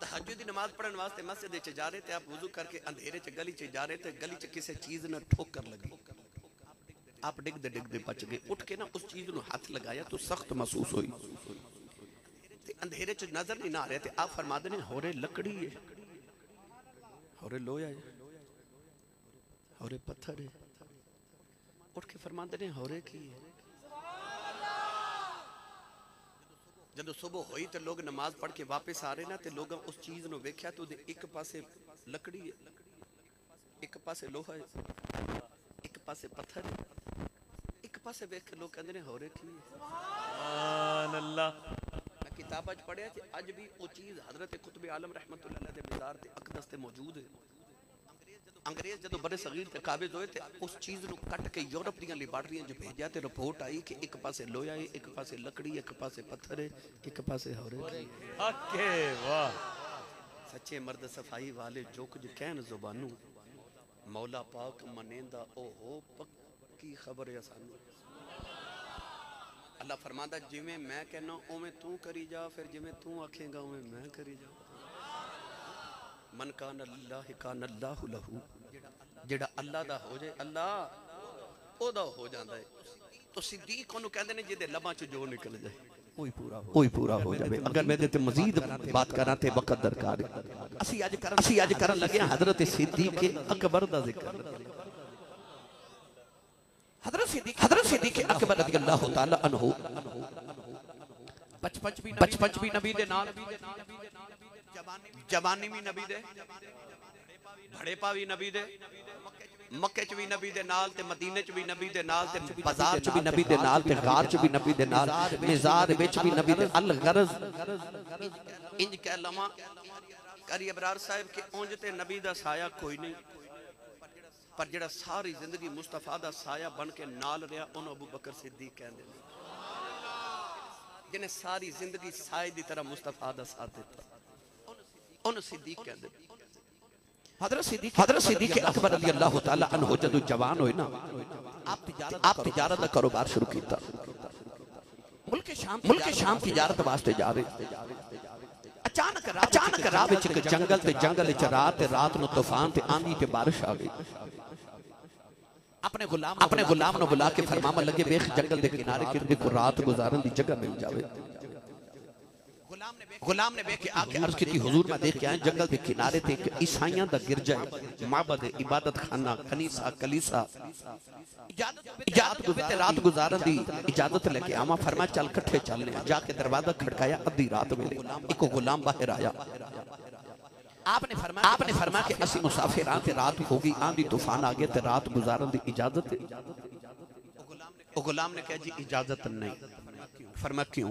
तहज की नमाज़ पढ़ने वास्ते मस्जिद च जा रहे थे, आप वज़ू करके अंधेरे च गली च जा रहे थे, गली च किसी चीज़ ने ठोकर लगी। आप डिगते डिगते बच गए, उठ के ना उस चीज़ को हाथ लगाया तो सख्त महसूस हुई। अंधेरे च नज़र नहीं ना आ रहे थे आप फरमा देने होरे लकड़ी है, होरे लोया है, होरे पत्थर है। उठ के फरमा देने होरे की है? ਜਦੋਂ ਸਵੇਰ ਹੋਈ ਤੇ ਲੋਕ ਨਮਾਜ਼ ਪੜ੍ਹ ਕੇ ਵਾਪਸ ਆ ਰਹੇ ਨਾ ਤੇ ਲੋਕਾਂ ਉਸ ਚੀਜ਼ ਨੂੰ ਵੇਖਿਆ ਤੇ ਉਹਦੇ ਇੱਕ ਪਾਸੇ ਲੱਕੜੀ ਹੈ ਇੱਕ ਪਾਸੇ ਲੋਹਾ ਹੈ ਇੱਕ ਪਾਸੇ ਪੱਥਰ ਹੈ ਇੱਕ ਪਾਸੇ ਵੇਖ ਕੇ ਲੋਕ ਕਹਿੰਦੇ ਨੇ ਹੋਰੇ ਕੀ ਸੁਭਾਨ ਅੱਲਾ ਮੈਂ ਕਿਤਾਬਾਂ 'ਚ ਪੜਿਆ ਤੇ ਅੱਜ ਵੀ ਉਹ ਚੀਜ਼ ਹਜ਼ਰਤ ਕੁਤਬ ਆਲਮ ਰਹਿਮਤੁਲਲਾਹ ਦੇ ਮਜ਼ਾਰ ਤੇ ਅਕਦਸ ਤੇ ਮੌਜੂਦ ਹੈ ਅੰਗਰੇਜ਼ ਜਦੋਂ ਬੜੇ ਸਗੀਰ ਤੇ ਕਾਬਜ਼ ਹੋਏ ਤੇ ਉਸ ਚੀਜ਼ ਨੂੰ ਕੱਟ ਕੇ ਯੂਰਪ ਦੀਆਂ ਲੈਬਾਰਟਰੀਆਂ 'ਚ ਭੇਜਿਆ ਤੇ ਰਿਪੋਰਟ ਆਈ ਕਿ ਇੱਕ ਪਾਸੇ ਲੋਹਾ ਹੈ ਇੱਕ ਪਾਸੇ ਲੱਕੜੀ ਇੱਕ ਪਾਸੇ ਪੱਥਰ ਹੈ ਇੱਕ ਪਾਸੇ ਹੋਰੇ ਕੀ ਹੈ। हके वाह ਸੱਚੇ ਮਰਦ ਸਫਾਈ ਵਾਲੇ ਜੋ ਕੁਝ ਕਹਿਣ ਜ਼ੁਬਾਨੋਂ ਮੌਲਾ ਪਾਕ ਮੰਨੇਂਦਾ ਉਹ ਹੋ ਪੱਕੀ ਖਬਰ ਹੈ ਸਾਨੂੰ ਅੱਲਾ ਫਰਮਾਂਦਾ ਜਿਵੇਂ ਮੈਂ ਕਹਿੰਨਾ ਉਵੇਂ ਤੂੰ ਕਰੀ ਜਾ ਫਿਰ ਜਿਵੇਂ ਤੂੰ ਆਖੇਗਾ ਉਵੇਂ ਮੈਂ ਕਰੀ ਜਾ ਮਨ ਕਾਨ ਅੱਲਾਹ ਕਾਨ ਅੱਲਾਹੁ ਲਹੂ ਜਿਹੜਾ ਅੱਲਾ ਦਾ ਹੋ ਜਾਏ ਅੱਲਾ ਉਹਦਾ ਹੋ ਜਾਂਦਾ ਹੈ ਤੋ ਸਿੱਦੀਕ ਉਹਨੂੰ ਕਹਿੰਦੇ ਨੇ ਜਿਹਦੇ ਲਬਾਂ ਚ ਜੋ ਨਿਕਲ ਜਾਏ ਕੋਈ ਪੂਰਾ ਹੋ ਕੋਈ ਪੂਰਾ ਹੋ ਜਾਵੇ ਅਗਰ ਮੈਂ ਇਹਦੇ ਤੇ ਮਜ਼ੀਦ ਬਾਤ ਕਰਾਂ ਤੇ ਵਕਤ ਦਰਕਾਰ ਹੈ ਅਸੀਂ ਅੱਜ ਕਰਨ ਅਸੀਂ ਅੱਜ ਕਰਨ ਲੱਗੇ ਹਾਂ ਹਜ਼ਰਤ ਸਿੱਦੀਕ ਅਕਬਰ ਦਾ ਜ਼ਿਕਰ हजरत सिद्दीक हजरत सिद्दीक अकबर रजी अल्लाह तआला अन्हु बचपन भी बचपन भी नबी दे नाल जवानी भी नबी दे बड़ेपा भी नबी दे ਮੱਕੇ ਚ ਵੀ ਨਬੀ ਦੇ ਨਾਲ ਤੇ ਮਦੀਨੇ ਚ ਵੀ ਨਬੀ ਦੇ ਨਾਲ ਤੇ ਬਾਜ਼ਾਰ ਚ ਵੀ ਨਬੀ ਦੇ ਨਾਲ ਤੇ ਗਾਰ ਚ ਵੀ ਨਬੀ ਦੇ ਨਾਲ ਮਿਜ਼ਾਰ ਵਿੱਚ ਵੀ ਨਬੀ ਦੇ ਅਲ ਗਰਜ਼ ਇੰਜ ਕਹਿ ਲਵਾਂ ਕਰੀ ਅਬਰਾਰ ਸਾਹਿਬ ਕਿ ਉਂਝ ਤੇ ਨਬੀ ਦਾ ਸਾਇਆ ਕੋਈ ਨਹੀਂ ਪਰ ਜਿਹੜਾ ਸਾਰੀ ਜ਼ਿੰਦਗੀ ਮੁਸਤਫਾ ਦਾ ਸਾਇਆ ਬਣ ਕੇ ਨਾਲ ਰਿਹਾ ਉਹਨੂੰ ਅਬੂ ਬਕਰ ਸਿੱਦੀਕ ਕਹਿੰਦੇ ਨੇ ਜਿਹਨੇ ਸਾਰੀ ਜ਼ਿੰਦਗੀ ਸਾਏ ਦੀ ਤਰ੍ਹਾਂ ਮੁਸਤਫਾ ਦਾ ਸਾਥ ਦਿੱਤਾ ਉਹਨੂੰ ਸਿੱਦੀਕ ਕਹਿੰਦੇ ਨੇ हज़रत सिद्दीक अकबर अली अल्लाह तआला अन्हो जदों जवान होए ना आप तिजारत आप तिजारत का कारोबार शुरू किया मुल्क शाम मुल्क शाम तिजारत वास्ते जा रहे। अचानक राह अचानक राह विच एक जंगल ते जंगल विच रात ते रात तूफ़ान ते आंधी ते बारिश आ गई। अपने गुलाम अपने गुलाम बुला के फरमावन लगे वेख जंगल दे किनारे किरदे को रात गुजारन दी जगह मिल जावे। गुलाम ने देख के आके अर्ज़ की हुजूर मैं देख के आया जंगल के किनारे थे कि ईसाइयाँ दा गिरजा है माबद इबादत खाना कनीसा कलीसा इजाज़त गुजारे रात गुजारन दी इजाज़त लेके आवा फरमा चल कट्ठे चलने जाके दरवाज़ा खड़काया अद्धी रात वेले एक गुलाम बाहर आया। आपने फरमाया आपने फरमाया कि असि मुसाफिर आं ते रात होगी आंधी तूफ़ान आ गया ते रात गुजारन दी इजाज़त। है गुलाम ने कहा जी इजाज़त नहीं। फरमा क्यों?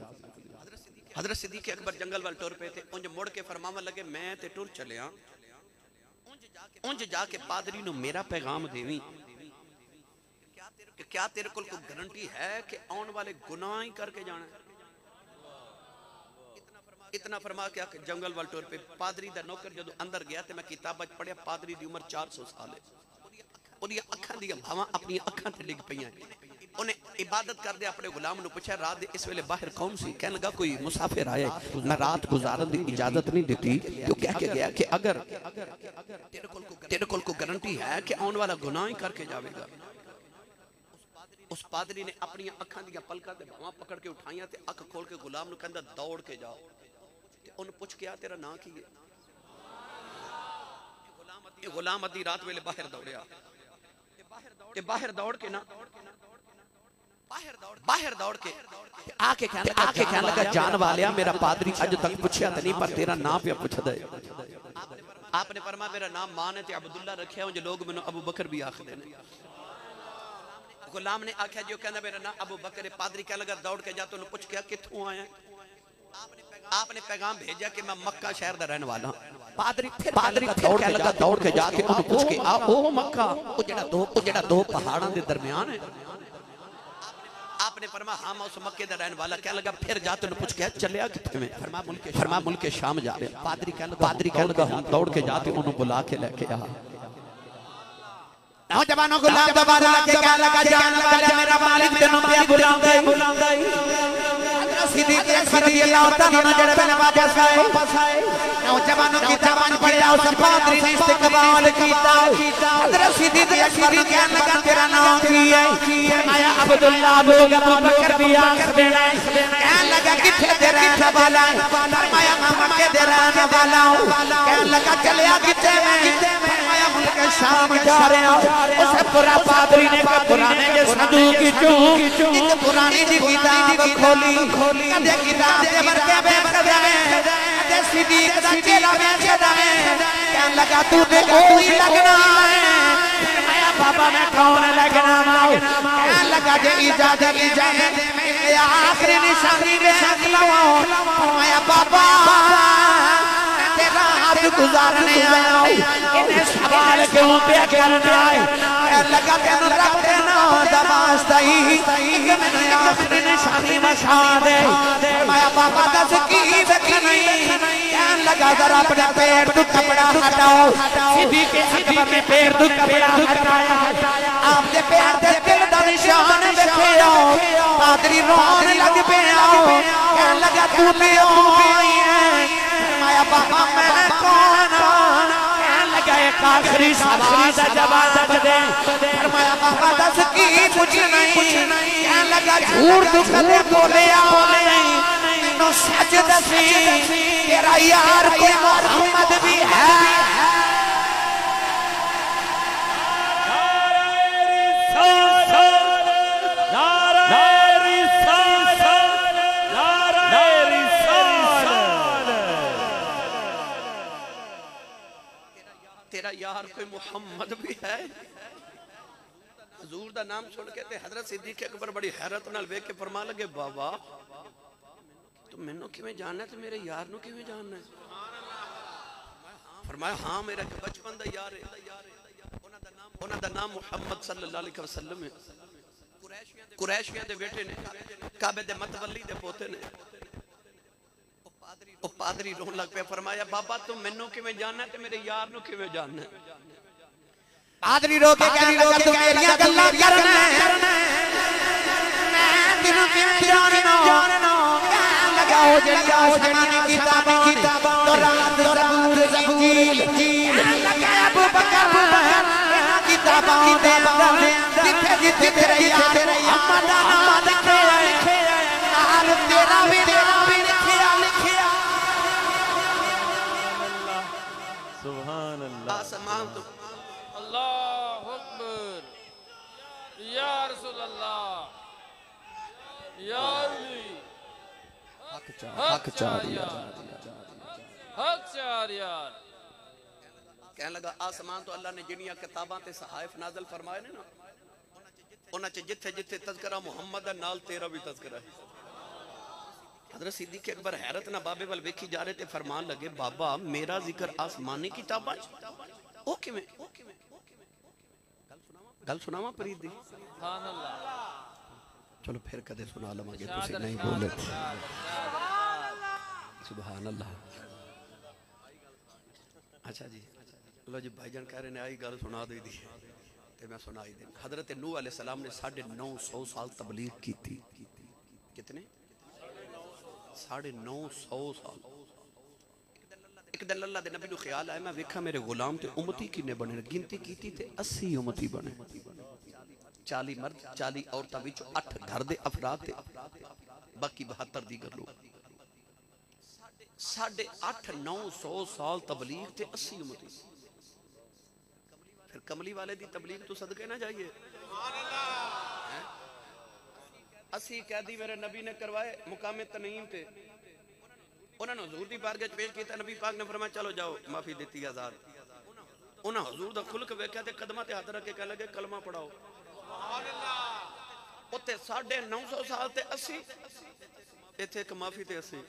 हज़रत सिद्दीक अकबर जंगल वाल टुर पे थे। उंज मुड़ के फरमावन लगे, मैं ते टुर चलिया उंज जाके पादरी नु मेरा पैगाम देवी। कि क्या तेरे को गारंटी है कि आने वाले गुनाह ही करके जाना है? इतना फरमा के आके जंगल वाल टुर पे, पादरी दा नौकर जदों अंदर गया ते मैं किताब च पढ़िया, पादरी दी उम्र 400 साल है। ओदी अखां दी भावां अपनी अखां ते लिख पईयां उन्हें इबादत करते अपने गुलाम ने पूछा रात इस वे बाहर कौन सी? कह लगा, कोई मुसाफिर आए। मैं रात गुजारन की इजाज़त नहीं दी तो कह के गया कि अगर तेरे को गारंटी है कि आने वाला गुनाह ही करके जाएगा उस पादरी ने अपन अखा दलकों से भाव पकड़ के उठाइया अख खोल के गुलाम कहता दौड़ के जाओ। उन्हें पुछ गया तेरा ना की है? गुलाम अद्धी रात वेले बाहर दौड़िया बाहर दौड़ के ना ਬਾਹਰ ਦੌੜਿਆ ਤੇ ਬਾਹਰ ਦੌੜ ਕੇ ਨਾ ਬਾਹਰ ਦੌੜ ਬਾਹਰ ਦੌੜ ਕੇ ਆ ਕੇ ਕਹਿਣ ਲੱਗਾ ਆ ਕੇ ਕਹਿਣ ਲੱਗਾ ਜਾਨ ਵਾਲਿਆ ਮੇਰਾ ਪਾਦਰੀ ਅੱਜ ਤੱਕ ਪੁੱਛਿਆ ਤਾਂ ਨਹੀਂ ਪਰ ਤੇਰਾ ਨਾਂ ਪਿਆ ਪੁੱਛਦਾ ਹੈ ਆਪਨੇ ਫਰਮਾ ਮੇਰਾ ਨਾਮ ਮਾਨ ਹੈ ਤੇ ਅਬਦੁੱਲਾ ਰੱਖਿਆ ਉਹ ਲੋਕ ਮੈਨੂੰ ਅਬੂ ਬਕਰ ਵੀ ਆਖਦੇ ਨੇ ਗੁਲਾਮ ਨੇ ਆਖਿਆ ਜੀ ਉਹ ਕਹਿੰਦਾ ਮੇਰਾ ਨਾਮ ਅਬੂ ਬਕਰ ਹੈ ਪਾਦਰੀ ਕਹਿ ਲਗਾ ਦੌੜ ਕੇ ਜਾ ਤੈਨੂੰ ਪੁੱਛ ਕੇ ਕਿੱਥੋਂ ਆਇਆ आपने पैगाम भेजा कि मैं मक्का शहर का रहने वाला हूं पादरी फिर पादरी दौड़ के लगा दौड़ के जाके ਉਹਨੂੰ ਪੁੱਛ ਕੇ ਆ ਉਹ ਮੱਕਾ ਉਹ ਜਿਹੜਾ ਦੋ ਉਹ ਜਿਹੜਾ ਦੋ ਪਹਾੜਾਂ ਦੇ ਦਰਮਿਆਨ ਹੈ आपने फरमा हाँ, हम उस मक्के का रहने वाला कह लगा फिर जा तेन पूछ के चलिया कितने फरमा मुल्के फरमा शाम जा रहे पादरी कह लगा पादरी कह लगा हम हाँ, दौड़ के जाते उन्होंने बुला के लेके आ। नौजवानों को लाभ के लगा जान लगा मेरा मालिक पे सीधी पे वापस आए। नौजवानों की जवान पड़िया उस पादरी ने इस्तकबाल कीता हज़रत सिद्दीक अकबर ने कहने लगा तेरा नाम की है। फरमाया अब्दुल्ला लोग अबू बकर भी आँख देना कहने लगा किथे तेरा सवाला है? फरमाया मैं के तेरा नवाला हूँ। कहने लगा चलया किथे मैं? शाम जा रहे हो उस पूरा पादरी ने के पुराने के संदूक चों एक पुरानी जी किताब खोली। कदे किताब दे वर्के बैठ दे कदे सिद्दीक दा चेला बैठ दे कहने लगा तू ते कोई लगना है। मैं बाबा मैं कौन लगना माओ कहने लगा जे इजाज़त इजाज़त ये आखिरी निशानी देख लवाओ। मैं बाबा हाथ गुजारने आया हूँ। इन्हें सवाल क्यों पे करना है? लगा तेन रब दे नाम दा वास्ता ही कि मैंने आखिरी निशानी मशा दे माया बाबा दस की देखनी कहन लगा जरा अपने पेट तू कपड़ा हटाओ। सीधी के अकबर ने तू कपड़ा हटाया आपके पेट दे दिल दा निशान देखियो पादरी रोन लग पिया कहन लगा तू लियो माया बाबा मैं कौन कहन लगा एक आखिरी सवाल दा जवाब दे फरमाया बाबा दस की कुछ नहीं कहन लगा झूठ तू कदे बोले नहीं सच दसी तेरा यार कोई मोहम्मद भी है। मेरा यार कोई मुहम्मद भी है? हजूर का नाम सुन के हज़रत सिद्दीक अकबर बड़ी हैरत न वेख के फरमा लगे, बाबा, तू मैनू कि जानना तो मेरे यार नु कि जानना है? फरमाया हाँ मेरा बचपन का यार उन्होंने नाम मुहम्मद सल्लल्लाहु अलैहि वसल्लम है। कुरैशियाँ के बेटे ने, काबे दे मतवली दे पोते ने। ਉਹ ਪਾਦਰੀ ਉਹ ਪਾਦਰੀ ਰੋਣ ਲੱਗ ਪਿਆ ਫਰਮਾਇਆ ਬਾਬਾ ਤੂੰ ਮੈਨੂੰ ਕਿਵੇਂ ਜਾਣਨਾ ਤੇ ਮੇਰੇ ਯਾਰ ਨੂੰ ਕਿਵੇਂ ਜਾਣਨਾ ਆਦਰੀ ਰੋ ਕੇ ਕਹਿਣ ਲੱਗਾ ਤੂੰ ਮੇਰੀਆਂ ਗੱਲਾਂ ਕਰਨਾ ਮੈਂ ਤੈਨੂੰ ਕਿਵੇਂ ਜਾਣਨਾ ਕਹਿਣ ਲੱਗਾ ਉਹ ਜਿਹੜੀਆਂ ਆਸਮਾਨੀ ਕਿਤਾਬਾਂ ਕਿਤਾਬਾਂ ਕੁਰਾਨ ਜ਼ਬੂਰ ਇੰਜੀਲ ਕਹਿਣ ਲੱਗਾ ਅਬੂ ਬਕਰ ਇਹਨਾਂ ਕਿਤਾਬਾਂ ਦੇ ਅੰਦਰ ਜਿੱਥੇ ਜਿੱਥੇ ਤੇਰੇ ਯਾਰ ਮੁਹੰਮਦ ਦਾ ਨਾਮ ਲਿਖਿਆ ਨਾਲ ਤੇਰਾ ਵੀ सुभान अल्लाह ਆਸਮਾਨ ਤੋਂ अल्लाह अकबर या रसूल अल्लाह या अली हक चार यार हक चार यार ਕਹਿਣ ਲੱਗਾ ਆਸਮਾਨ ਤੋਂ ਅੱਲਾ ਨੇ ਜਿਹੜੀਆਂ ਕਿਤਾਬਾਂ ਤੇ ਸਹਾਇਫ ਨਾਜ਼ਲ ਫਰਮਾਏ ਨੇ ਨਾ ਉਹਨਾਂ ਚ ਜਿੱਥੇ ਜਿੱਥੇ ਤਜ਼ਕਰਾ ਮੁਹੰਮਦ ਦਾ ਨਾਲ ਤੇਰਾ ਵੀ ਤਜ਼ਕਰਾ ਹੈ ਹਜ਼ਰਤ ਸਿੱਦੀਕ ਅਕਬਰ ਹੈਰਤ ਨਾਲ ਬਾਬੇ ਵੱਲ ਵੇਖੀ ਜਾ ਰਹੇ ਤੇ ਫਰਮਾਨ ਲੱਗੇ ਬਾਬਾ ਮੇਰਾ ਜ਼ਿਕਰ ਆਸਮਾਨੀ ਕਿਤਾਬਾਂ ਚ ਉਹ ਕਿਵੇਂ ਗੱਲ ਸੁਣਾਵਾਂ ਫਰੀਦ ਦੀ सुभान अल्लाह ਚਲੋ ਫਿਰ ਕਦੇ ਸੁਣਾ ਲਵਾਂਗੇ ਤੁਸੀਂ ਨਹੀਂ ਬੋਲੇ ਸੁਭਾਨ ਅੱਲਾਹ ਅੱਛਾ ਜੀ ਲੋ ਜੀ ਭਾਈਜਾਨ ਕਹਿ ਰਹੇ ਨੇ ਆਈ ਗੱਲ ਸੁਣਾ ਦੇ ਦੀ ਤੇ ਮੈਂ ਸੁਣਾਈ ਦੇ ਹਜ਼ਰਤ ਨੂਹ ਅਲੈਹ ਸਲਾਮ ਨੇ 950 ਸਾਲ ਤਬਲੀਗ ਕੀਤੀ ਕਿਤਨੇ 950 ਸਾਲ ਇੱਕ ਦਿਨ एक दिन अल्लाह के नबी ख्याल आया, मैं वेखा मेरे गुलाम तो उमती किन्ने बने गिनती की अस्सी उमती बने। चाली मर्द, चाली औरतों अठ घर अफराद बाकी बहत्तर दीगर लोग। साढ़े अठ नौ सौ साल तबलीग से अस्सी उमती फिर कमली वाले की तबलीग तो सदके ना जाइए। असी कैदी मेरे नबी ने करवाए मुकामे तनीम से ਤਨਈਮ ਤੇ ਉਹਨਾਂ ਨੂੰ ਹਜ਼ੂਰ ਦੀ ਬਾਰਗਾਹ 'ਚ ਪੇਸ਼ ਕੀਤਾ ਨਬੀ ਪਾਕ ਨੇ ਫਰਮਾਇਆ ਚਲੋ ਜਾਓ ਮਾਫੀ ਦਿੱਤੀ ਆਜ਼ਾਦ ਉਹਨਾਂ ਹਜ਼ੂਰ ਦਾ ਖੁਲਕ ਵੇਖਿਆ ਤੇ ਕਦਮਾਂ ਤੇ ਹੱਥ ਰੱਖ ਕੇ ਕਹਿ ਲੱਗੇ ਕਲਮਾ ਪੜਾਓ ਉੱਥੇ 950 ਸਾਲ ਤੇ 80 ਇੱਥੇ ਇੱਕ ਮਾਫੀ ਤੇ 80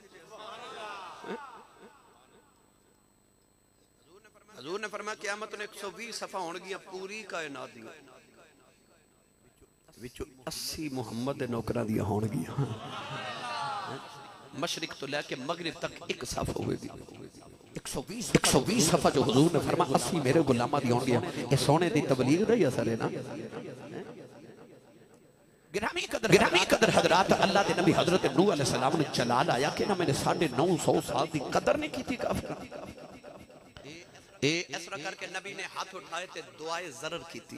ਹਜ਼ੂਰ ਨੇ ਫਰਮਾਇਆ ਕਿਆਮਤ ਨੂੰ 120 ਸਫਾ ਹੋਣਗੀਆਂ ਪੂਰੀ ਕਾਇਨਾਤ ਦੀਆਂ ਵਿੱਚੋਂ 80 ਮੁਹੰਮਦ ਦੇ ਨੌਕਰਾਂ ਦੀਆਂ ਹੋਣਗੀਆਂ मशरक तो लैके मगरब तक एक साफ़ हो एक सौ बीस सफ़ा जो हजूर ने फरमा अस्सी मेरे गुलामा दी होंगे ये सोने की तबलीग का ही असर है ना। ग्रामी कदर ग्रामी कदर हजरात अल्लाह के नबी हज़रत नूह अलैहि सलाम ने जलाल आया कि ना मैंने 950 साल की कदर नहीं की थी काफिर ए इस करके नबी ने हाथ उठाए ते दुआए जरर की थी।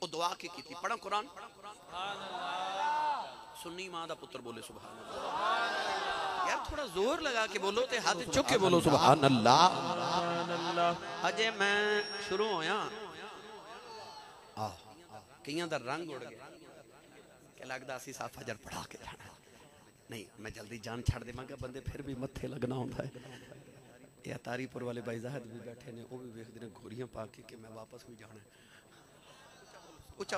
वो दुआ की की थी? पढ़ो कुरान। सुभान अल्लाह ਸੁੰਨੀ ਮਾਂ ਦਾ ਪੁੱਤਰ ਬੋਲੇ ਸੁਭਾਨ ਅੱਲਾਹ ਯਾਰ ਥੋੜਾ ਜ਼ੋਰ ਲਗਾ ਕੇ ਬੋਲੋ ਤੇ ਹੱਥ ਚੁੱਕ ਕੇ ਬੋਲੋ ਸੁਭਾਨ ਅੱਲਾਹ सुभान अल्लाह ਅਜੇ ਮੈਂ ਸ਼ੁਰੂ ਹੋਇਆ ਆਹ ਕਈਆਂ ਦਾ ਰੰਗ ਉੜ ਗਿਆ ਕਿ ਲੱਗਦਾ ਅਸੀਂ ਸਾਫ ਫਜਰ ਪੜਾ ਕੇ ਜਾਣਾ ਨਹੀਂ ਮੈਂ ਜਲਦੀ ਜਾਨ ਛੱਡ ਦੇਵਾਂਗਾ ਬੰਦੇ ਫਿਰ ਵੀ ਮੱਥੇ ਲੱਗਣਾ ਹੁੰਦਾ ਹੈ ਇਹ ਤਾਰੀਪੁਰ ਵਾਲੇ ਭਾਈ ਜ਼ਾਹਦ ਵੀ ਬੈਠੇ ਨੇ ਉਹ ਵੀ ਵੇਖਦੇ ਨੇ ਘੋੜੀਆਂ ਪਾ ਕੇ ਕਿ ਮੈਂ ਵਾਪਸ ਵੀ ਜਾਣਾ ਹੈ। ਉੱਚਾ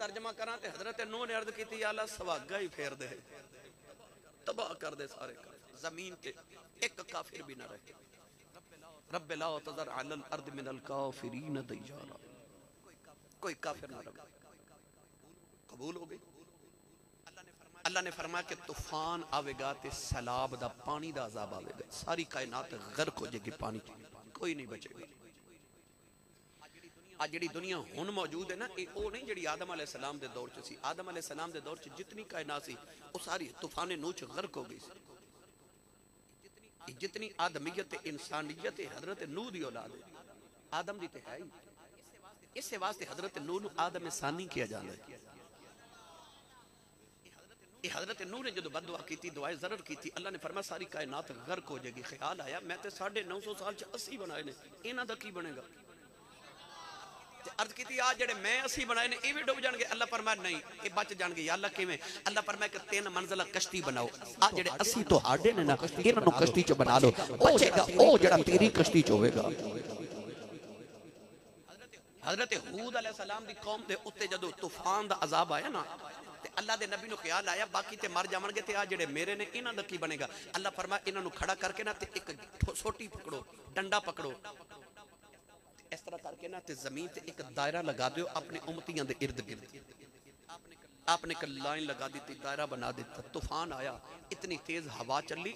तर्जमा करा तो हज़रत नूह ने अर्द की आला सुहागा ही फेर दे तबाह कर दे सारे का। ज़मीन ते एक काफिर भी ना रहे। रब लाओ तजर अलल अर्द में नलका फिरी न दई जा रहा कोई काफिर ना रहे। कबूल हो गई। अल्लाह ने फरमा के तूफ़ान आवेगा तो सैलाब का पानी का अजाब आवेगा। सारी कायनात गर्क हो जाएगी पानी। कोई नहीं बचेगा। ਆ ਜਿਹੜੀ ਦੁਨੀਆ ਹੁਣ ਮੌਜੂਦ ਹੈ ਨਾ ਇਹ ਉਹ ਨਹੀਂ ਜਿਹੜੀ ਆਦਮ ਅਲੈਹ ਸਲਾਮ ਦੇ ਦੌਰ 'ਚ ਸੀ ਆਦਮ ਅਲੈਹ ਸਲਾਮ ਦੇ ਦੌਰ 'ਚ ਜਿਤਨੀ ਕਾਇਨਾਤ ਸੀ ਉਹ ਸਾਰੀ ਤੂਫਾਨ ਨੂਹ 'ਚ ਗਰਕ ਹੋ ਗਈ ਸੀ ਇਹ ਜਿਤਨੀ ਆਦਮੀਅਤ ਤੇ ਇਨਸਾਨੀਅਤ ਹੈ ਹਜ਼ਰਤ ਨੂਹ ਦੀ ਔਲਾਦ ਹੈ ਆਦਮ ਦੀ ਤੇ ਹੈ ਹੀ ਇਸੇ ਵਾਸਤੇ ਹਜ਼ਰਤ ਨੂਹ ਨੂੰ ਆਦਮ ਸਾਨੀ ਕਿਹਾ ਜਾਂਦਾ ਹੈ ਇਹ ਹਜ਼ਰਤ ਨੂਹ ਨੇ ਜਦੋਂ ਬਦਦੁਆ ਕੀਤੀ ਦੁਆਏ ਜ਼ਰਰ ਕੀਤੀ ਅੱਲਾ ਨੇ ਫਰਮਾਇਆ ਸਾਰੀ ਕਾਇਨਾਤ ਗਰਕ ਹੋ ਜਾਏਗੀ ਖਿਆਲ ਆਇਆ ਮੈਂ ਤੇ 950 ਸਾਲ ਚ 80 ਬਣਾਏ ਨੇ ਇਹਨਾਂ ਦਾ ਕੀ ਬਣੇਗਾ ਤੇ ਅਰਜ਼ अर्ज़ की आ जोड़े मैं असी बनाए ने यह भी डुब जाएँगे अल्लाह पर मैं नहीं ये बच जाएँगे अल्लाह किमें अल्लाह पर मैं तीन मंजिला कश्ती बनाओ। आ जोड़े असी तो हाडे ने ना इन्होंने कश्ती च बना लो। बचेगा वो जरा तेरी कश्ती च होगा हज़रत हूद अलैहिस्सलाम दी कौम दे उत्ते जदों तूफ़ान का अजाब आया ना अल्लाह दे नबी नु ख्याल आया, बाकी ते मर जावणगे ते आ जेड़े मेरे ने, इन्हां दा की बनेगा? अल्लाह फरमाया इन्हां खड़ा करके ना, ते एक सोटी पकड़ो, डंडा पकड़ो। इस तरह करके ना ज़मीन से एक दायरा लगा दो अपने उमतियाँ इर्द गिर्द आपने कल लाइन लगा दी दायरा बना दिता तूफ़ान आया इतनी तेज हवा चली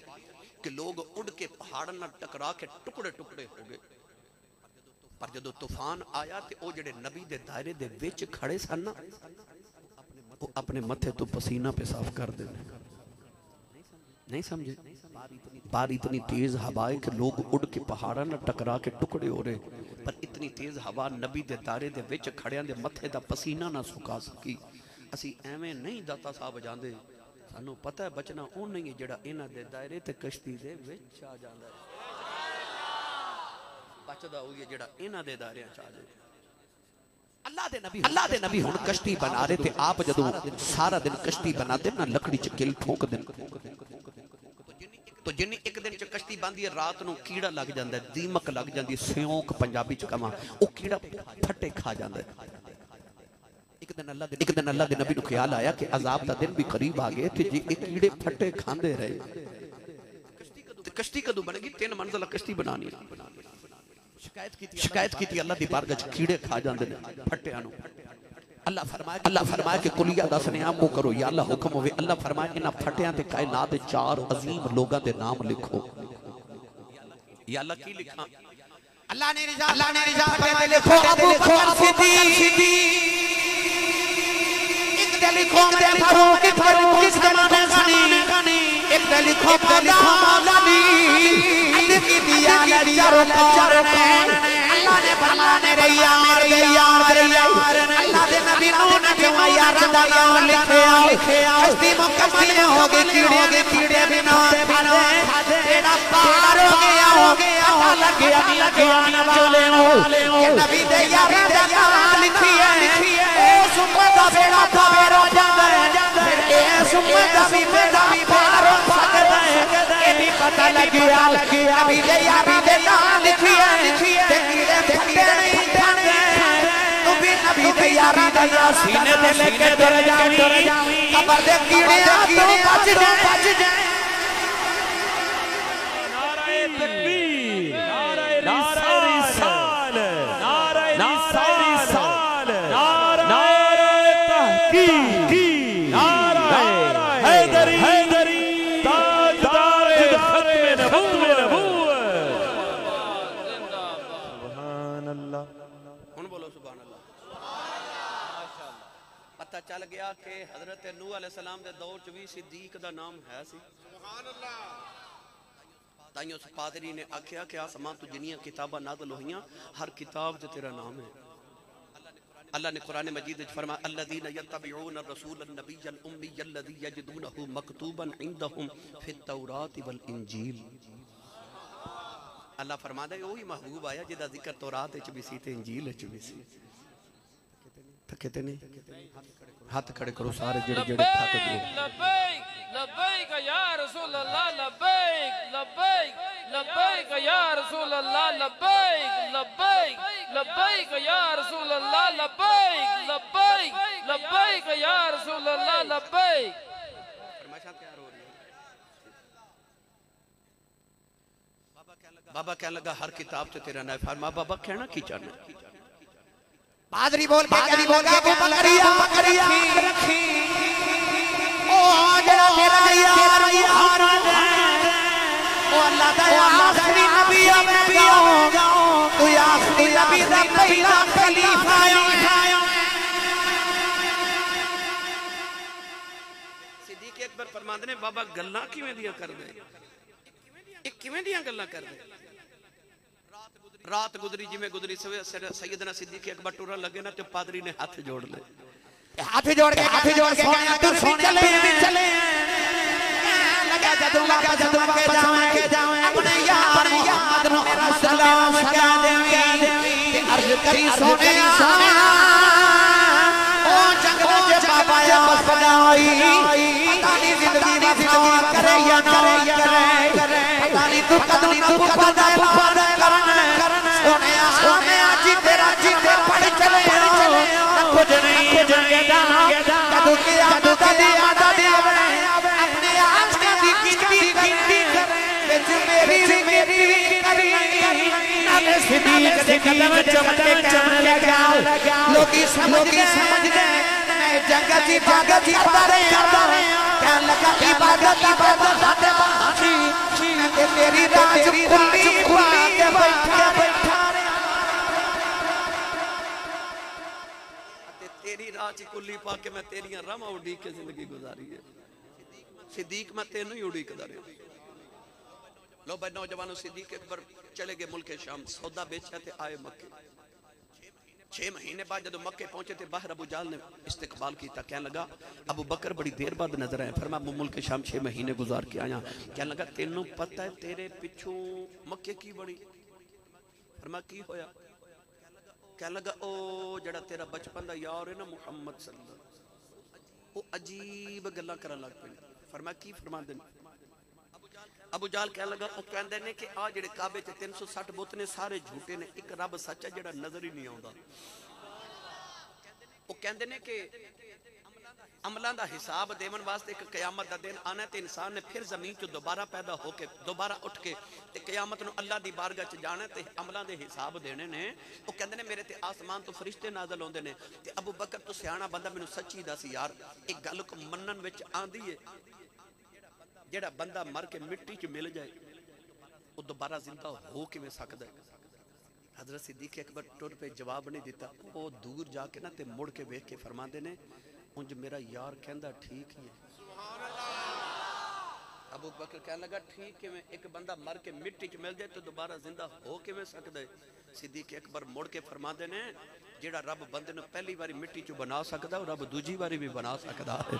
कि लोग उड़ के पहाड़ टकरा के टुकड़े टुकड़े हो गए पर जो तूफ़ान आया तो वह नबी के दायरे के बिच खड़े सन ना अपने मथे तो पसीना पे साफ़ कर देने नहीं समझे बार इतनी तेज हवाएँ कि लोग उड़ के पहाड़ा ना टकरा के टुकड़े हो रहे। पर इतनी तेज हवा नबी दे दारे दे विच खड़ियाँ मथे दा पसीना ना सुखा सकी। असि एवें नहीं दाता साहब जांदे। सानू पता है बचना ओन नहीं है जड़ा इन्हां दे दायरे ते कश्ती दे आ जांदा है। बचदा ओ है जड़ा इन्हां च आ जांदा अल्लाह नबी हूँ कश्ती बना रहे थे आप जो सारा दिन कश्ती बनाते ना लकड़ी च किल ठोक दिन। तो जिन्नी एक दिन कश्ती बांधी है, रात को कीड़ा लग जाता है, दीमक लग जाती स्योंक पंजाबी च वह कीड़ा फटे खा जाता है। एक दिन अल्लाह के नबी ख्याल आया कि अजाब का दिन भी करीब आ गए तो जे कीड़े फटे खाते रहे। कश्ती कदू बनेगी तीन मंजिला कश्ती बनानी। शिकायत की शिकायत की अल्लाह की बारगज कीड़े खा जाते फटिया अल्लाह फरमाए अल्लाह फरमाए कि कुलिया दस नियाम को करो या अल्लाह हुक्म होवे अल्लाह फरमाए इन फटियाँ ते कायनात दे चार अजीम लोगां दे नाम लिखो। या अल्लाह की लिखा? अल्लाह ने रिजा अल्लाह ने रिजा फरमाए लिखो अबू बकर सिद्दीक। एक दे लिखो दे फारूक फारूक किस जमाने सनी एक दे लिखो मौला मौला अली अली दिया लड़ी और कौन अल्लाह ने फरमाया ने रैया रे यार रे यार अल्लाह दे नबी नू ने जो यार दा नाम लिखे लिखे हस्ती मुकम्मल हो गई कीड़े के कीड़े बिना खादे तेरा पार हो गया हो गया हो लग गया लग गया वाले हो। कि नबी दे यार दा नाम लिखी है। ओ सुम्मा दा बेड़ा था बेड़ा जांदा है। ए सुम्मा दा भी बेड़ा पार हो सकदा है। ये भी पता लग गया। नबी दे यार दे नाम लिखी ते कीड़े फटे नहीं खाने तू भी नबी दे यार दा नाम सीने ते लेके दर जावी कबर दे कीड़े तो बच जा गया कि हज़रत नूह सलाम के दौर च भी सिद्दीक का नाम है सी। ताइयों पादरी ने आख्या कि आसमान तो जिनिया किताबा नादल हुई हर किताब तेरा नाम है। अल्लाह ने कुरान मजीद रसूल अल्लाह है वही महबूब आया जिदा ज़िक्र तौरात च भी सी ते च भी सी। थके नहीं? हाथ खड़े करो सारे जड़े जड़े ਥੱਕ ਗਏ लबैक लबैक या रसूल अल्लाह लबैक लबैक लबैक या रसूल अल्लाह लबैक लबैक लबैक या रसूल अल्लाह लबैक लबैक लबैक या रसूल अल्लाह लबैक बाबा क्या लगा? हर किताब से तेरा ना फरमा बाबा कहना की जाना पादरी बोल के पादरी बोल के बकरिया बकरिया रखी ओ जड़ा तेरा यार यार ओ अल्लाह दा आखिरी नबी आवेगा तू आखिरी नबी दा पहला खलीफा आया सिद्दीक अकबर फरमाते ने बाबा गल्लां किवें दियां करदे ਇਹ ਕਿਵੇਂ ਦੀਆਂ ਗੱਲਾਂ ਕਰਦੇ रात गुजरी जिम्मे गुजरी सैयदना के अकबर टूरा लगे ना तो पादरी ने हाथ जोड़ ले। हाथ जोड़ के हाथ जोड़ के सोनिया तू सोनिया चले। चले लगा जदू का जदू के जावे के जावे अपने यार मोहम्मद नो सलाम क्या देवे अर्ज़ करी सोनिया। ओ जंग जे बाबा या बसदाई पता नहीं ज़िंदगी दी दिवा करे या ना करे पता नहीं तू कदों तू कदों पता करे। सोने सोने आज तेरा जी पड़ चले कुछ नहीं कुछ कदों के कदी याद अपने आप का गिनती गिनती करे मेरी मेरी करी नाले सिद्दीक दे कदम चुम के कहने लोगी समझ गए मैं जगत ही जगत ही पारे कहने लगा इबादत इबादत साथे बाची तेरी राज खुली पाके बैठा च कुली पा के मैं तेरिया रामा उड़ीक के ज़िंदगी गुजारी है सिद्दीक मैं तेन ही उड़ीकदा रहा। लो भाई, नौजवानों, सिद्दीक अकबर चले गए मुल्क शाम। सौदा बेचा थे आए मक्के। छे महीने बाद जब मक्के पहुँचे थे बाहर अबू जाल ने इस्तकबाल किया क्या लगा, अबू बकर बड़ी देर बाद नज़र आए फिर फरमा मुल्क शाम छह महीने गुजार के आया। क्या लगा, तेनों पता है तेरे पिछू मक्के की बड़ी। फिर मैं की होया? ਕਹਿ ਲਗਾ ਉਹ ਜਿਹੜਾ ਤੇਰਾ ਬਚਪਨ ਦਾ ਯਾਰ ਹੈ ਨਾ ਮੁਹੰਮਦ ਸੱਲੱਲਾਹੁ ਉਹ ਅਜੀਬ ਗੱਲਾਂ ਕਰਨ ਲੱਗ ਪਏ ਫਰਮਾਇਆ ਕੀ ਫਰਮਾਉਂਦੇ ਨੇ ਅਬੂ ਜਾਲ ਕਹਿ ਲਗਾ ਉਹ ਕਹਿੰਦੇ ਨੇ ਕਿ ਆ ਜਿਹੜੇ ਕਾਬੇ 'ਚ 360 ਬੁੱਤ ਨੇ ਸਾਰੇ ਝੂਠੇ ਨੇ ਇੱਕ ਰੱਬ ਸੱਚਾ ਜਿਹੜਾ ਨਜ਼ਰ ਹੀ ਨਹੀਂ ਆਉਂਦਾ ਉਹ ਕਹਿੰਦੇ ਨੇ ਕਿ ਅਮਲਾਂ ਦਾ ਹਿਸਾਬ ਦੇਵਨ ਵਾਸਤੇ ਇੱਕ ਕਿਆਮਤ ਦਾ ਦਿਨ ਆਣਾ ਤੇ ਇਨਸਾਨ ਨੇ ਫਿਰ ਜ਼ਮੀਨ 'ਚ ਦੁਬਾਰਾ ਪੈਦਾ ਹੋ ਕੇ ਦੁਬਾਰਾ ਉੱਠ ਕੇ ਤੇ ਕਿਆਮਤ ਨੂੰ ਅੱਲਾ ਦੀ ਬਾਰਗਾਹ 'ਚ ਜਾਣਾ ਤੇ ਅਮਲਾਂ ਦੇ ਹਿਸਾਬ ਦੇਣੇ ਨੇ। ਉਹ ਕਹਿੰਦੇ ਨੇ, ਮੇਰੇ ਤੇ ਆਸਮਾਨ ਤੋਂ ਫਰਿਸ਼ਤੇ ਨਾਜ਼ਲ ਹੁੰਦੇ ਨੇ ਤੇ ਅਬੂ ਬਕਰ ਤੋਂ ਸਿਆਣਾ ਬੰਦਾ ਮੈਨੂੰ ਸੱਚੀ ਦੱਸ ਯਾਰ, ਇਹ ਗੱਲ ਕੋ ਮੰਨਣ ਵਿੱਚ ਆਂਦੀ ਏ। ਜਿਹੜਾ ਬੰਦਾ ਮਰ ਕੇ ਮਿੱਟੀ 'ਚ ਮਿਲ ਜਾਏ, ਉਹ ਦੁਬਾਰਾ ਜ਼ਿੰਦਾ ਹੋ ਕਿਵੇਂ ਸਕਦਾ ਹੈ? ਹਜ਼ਰਤ ਸਿੱਦੀਕ ਅਕਬਰ ਟੁਰ ਪੇ ਜਵਾਬ ਨਹੀਂ ਦਿੱਤਾ। ਉਹ ਦੂਰ ਜਾ ਕੇ ਨਾ ਤੇ ਮੁੜ ਕੇ ਵੇਖ ਕੇ ਫਰਮਾਉਂਦੇ ਨੇ उंज मेरा यार कहता ठीक ही है अबू बकर कहने लगा ठीक है एक बंदा मर के मिट्टी च मिल जाए तो दोबारा ज़िंदा हो किमें सकता है सिद्दीक अकबर मुड़ के फरमाते ने जोड़ा रब बंदे ने पहली बारी मिट्टी चो बना सकता रब दूजी बारी भी बना सकता है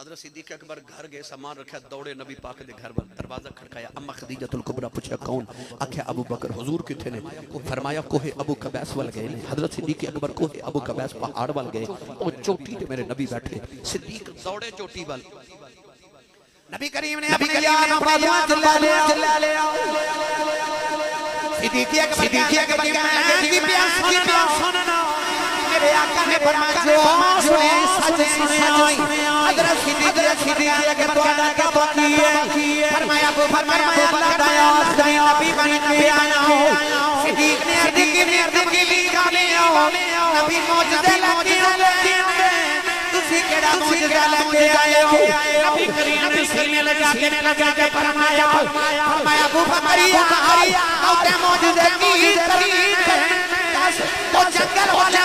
हज़रत सिद्दीक अकबर घर गए सामान रखा दौड़े नबी पाक दे घर पर दरवाज़ा खड़काया। अम्मा खदीजतुल कुबरा पूछा कौन? आख्या अबू बकर हुजूर किथे ने? फरमाया कोहे अबू कबैस वाल गए ने। हज़रत सिद्दीक अकबर कोहे अबू कबैस पहाड़ वाल गए। ओ चोटी ते मेरे नबी बैठे। सिद्दीक दौड़े चोटी वाल। नबी करीम ने अपने यार फातिमा चिल्ला ले चिल्ला ले सिद्दीक अकबर सिद्दीक अकबर कहने कि प्यास सुनना सुनना मेरे आका ने फरमाया जो सुने सजे सुने हज़रत सिद्दीक सिद्दीक के तोला के तो किए फरमाया को फरमाया अल्लाह दया आखिरी नबी बने नबी आना हो सिद्दीक ने अर्दी की ने अर्दी की भी गाने हो नबी मौजूदे लाके होंगे तुसी केड़ा मौजूदा लेके आए हो नबी करीम ने सीने लगा के लगा के फरमाया फरमाया को फरमाया आओ ते मौजूदे की करीम तो जंगल वाला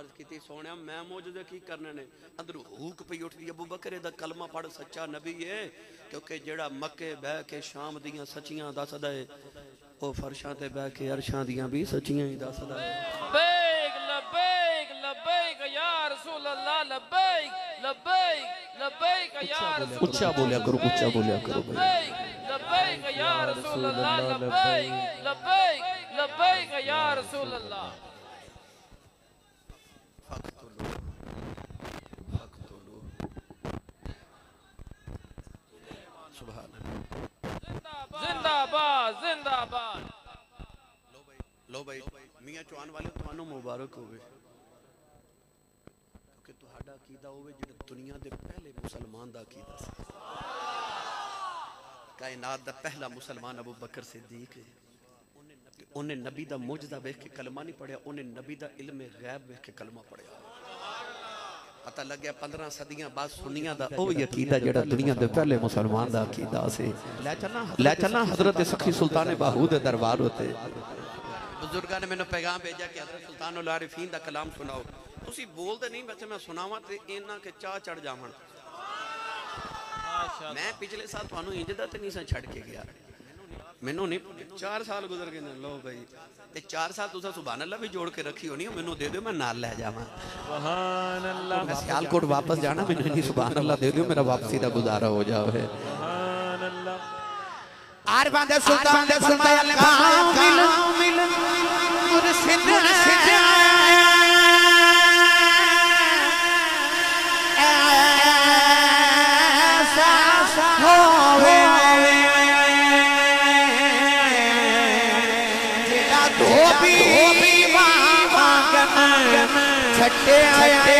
अर्ज़ की सोने मैं मौजूदे की करने ने? अंदर हूक पी उठती अबू बकरे का कलमा पढ़ सच्चा नबी है क्योंकि जड़ा मक्के बह के शाम दियाँ सचिया दसद है वह फर्शा से बह के अरशा दियाँ भी सचिया ही दसद है उच्चा बोलिया करो उच्चा बोलिया करो लबैक या रसूल अल्लाह लबैक। लबैक लबैक या रसूल अल्लाह जिंदाबाद जिंदाबाद। लो भाई मियाँ चौहान वाले तुम्हानो मुबारक होवे। दुनिया मुसलमान का पहला मुसलमान अबू बकर सिद्दीक नबी का मौजदा कलमा नहीं पढ़िया उन्हें नबी का इलम गैब वेख के कलमा पढ़िया पता लग गया पंद्रह सदियाँ बाद सुनिया का वह ही अकीदा जरा दुनिया के पहले मुसलमान का अकीदा से। लै चलना हज़रत सखी सुल्तान बाहू के दरबार होते बुज़ुर्गों ने मैंने पैगाम भेजा कि हज़रत सुल्तान उलारिफीन का कलाम सुनाओ। तुम बोलते नहीं वैसे मैं सुनावा तो इन्ना के चाह चढ़ जाव मैं पिछले साल तू इंजदा तो नहीं सा के गया। ਮੈਨੂੰ ਨਹੀਂ 4 ਸਾਲ ਗੁਜ਼ਰ ਗਏ ਨੇ ਲੋ ਭਾਈ ਤੇ 4 ਸਾਲ ਤੁਸੀਂ ਸੁਭਾਨ ਅੱਲਾ ਵੀ ਜੋੜ ਕੇ ਰੱਖੀ ਹੋਣੀ ਮੈਨੂੰ ਦੇ ਦਿਓ ਮੈਂ ਨਾਲ ਲੈ ਜਾਵਾਂ ਸੁਭਾਨ ਅੱਲਾ ਮੈਂ ਸਿਆਲਕੋਟ ਵਾਪਸ ਜਾਣਾ ਮੈਨੂੰ ਜੀ ਸੁਭਾਨ ਅੱਲਾ ਦੇ ਦਿਓ ਮੇਰਾ ਵਾਪਸੀ ਦਾ ਗੁਜ਼ਾਰਾ ਹੋ ਜਾਵੇ ਸੁਭਾਨ ਅੱਲਾ ਆਰ ਬੰਦੇ ਸੁਲਤਾਨ ਦੇ ਫਰਮਾਇਆ ਮਿਲ ਮਿਲ ਮੁਰਸ਼ਿਦ ਮੁਰਸ਼ਿਦ छटे आए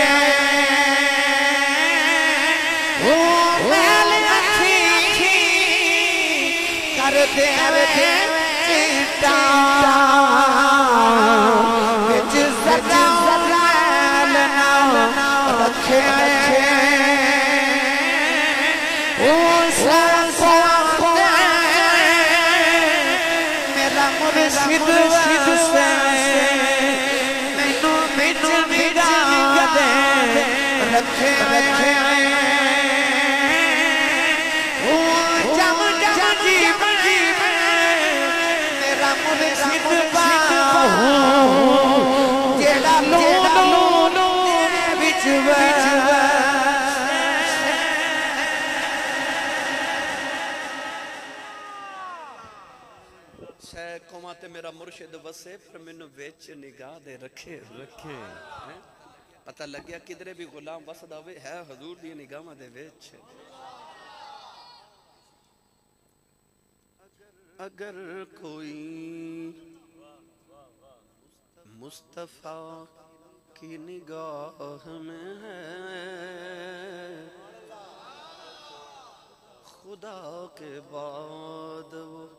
ਵਸੇ ਪਰ ਮੈਨੂੰ ਵਿੱਚ ਨਿਗਾਹ ਦੇ ਰੱਖੇ रखे ਹੈਂ। ਪਤਾ ਲੱਗਿਆ ਕਿਧਰੇ ਵੀ ਗੁਲਾਮ ਵਸਦਾ ਹੋਵੇ ਹੈ ਹਜ਼ੂਰ ਦੀ ਨਿਗਾਹਾਂ ਦੇ ਵਿੱਚ अगर कोई मुस्तफ़ा की निगाह में है खुदा के बाद वो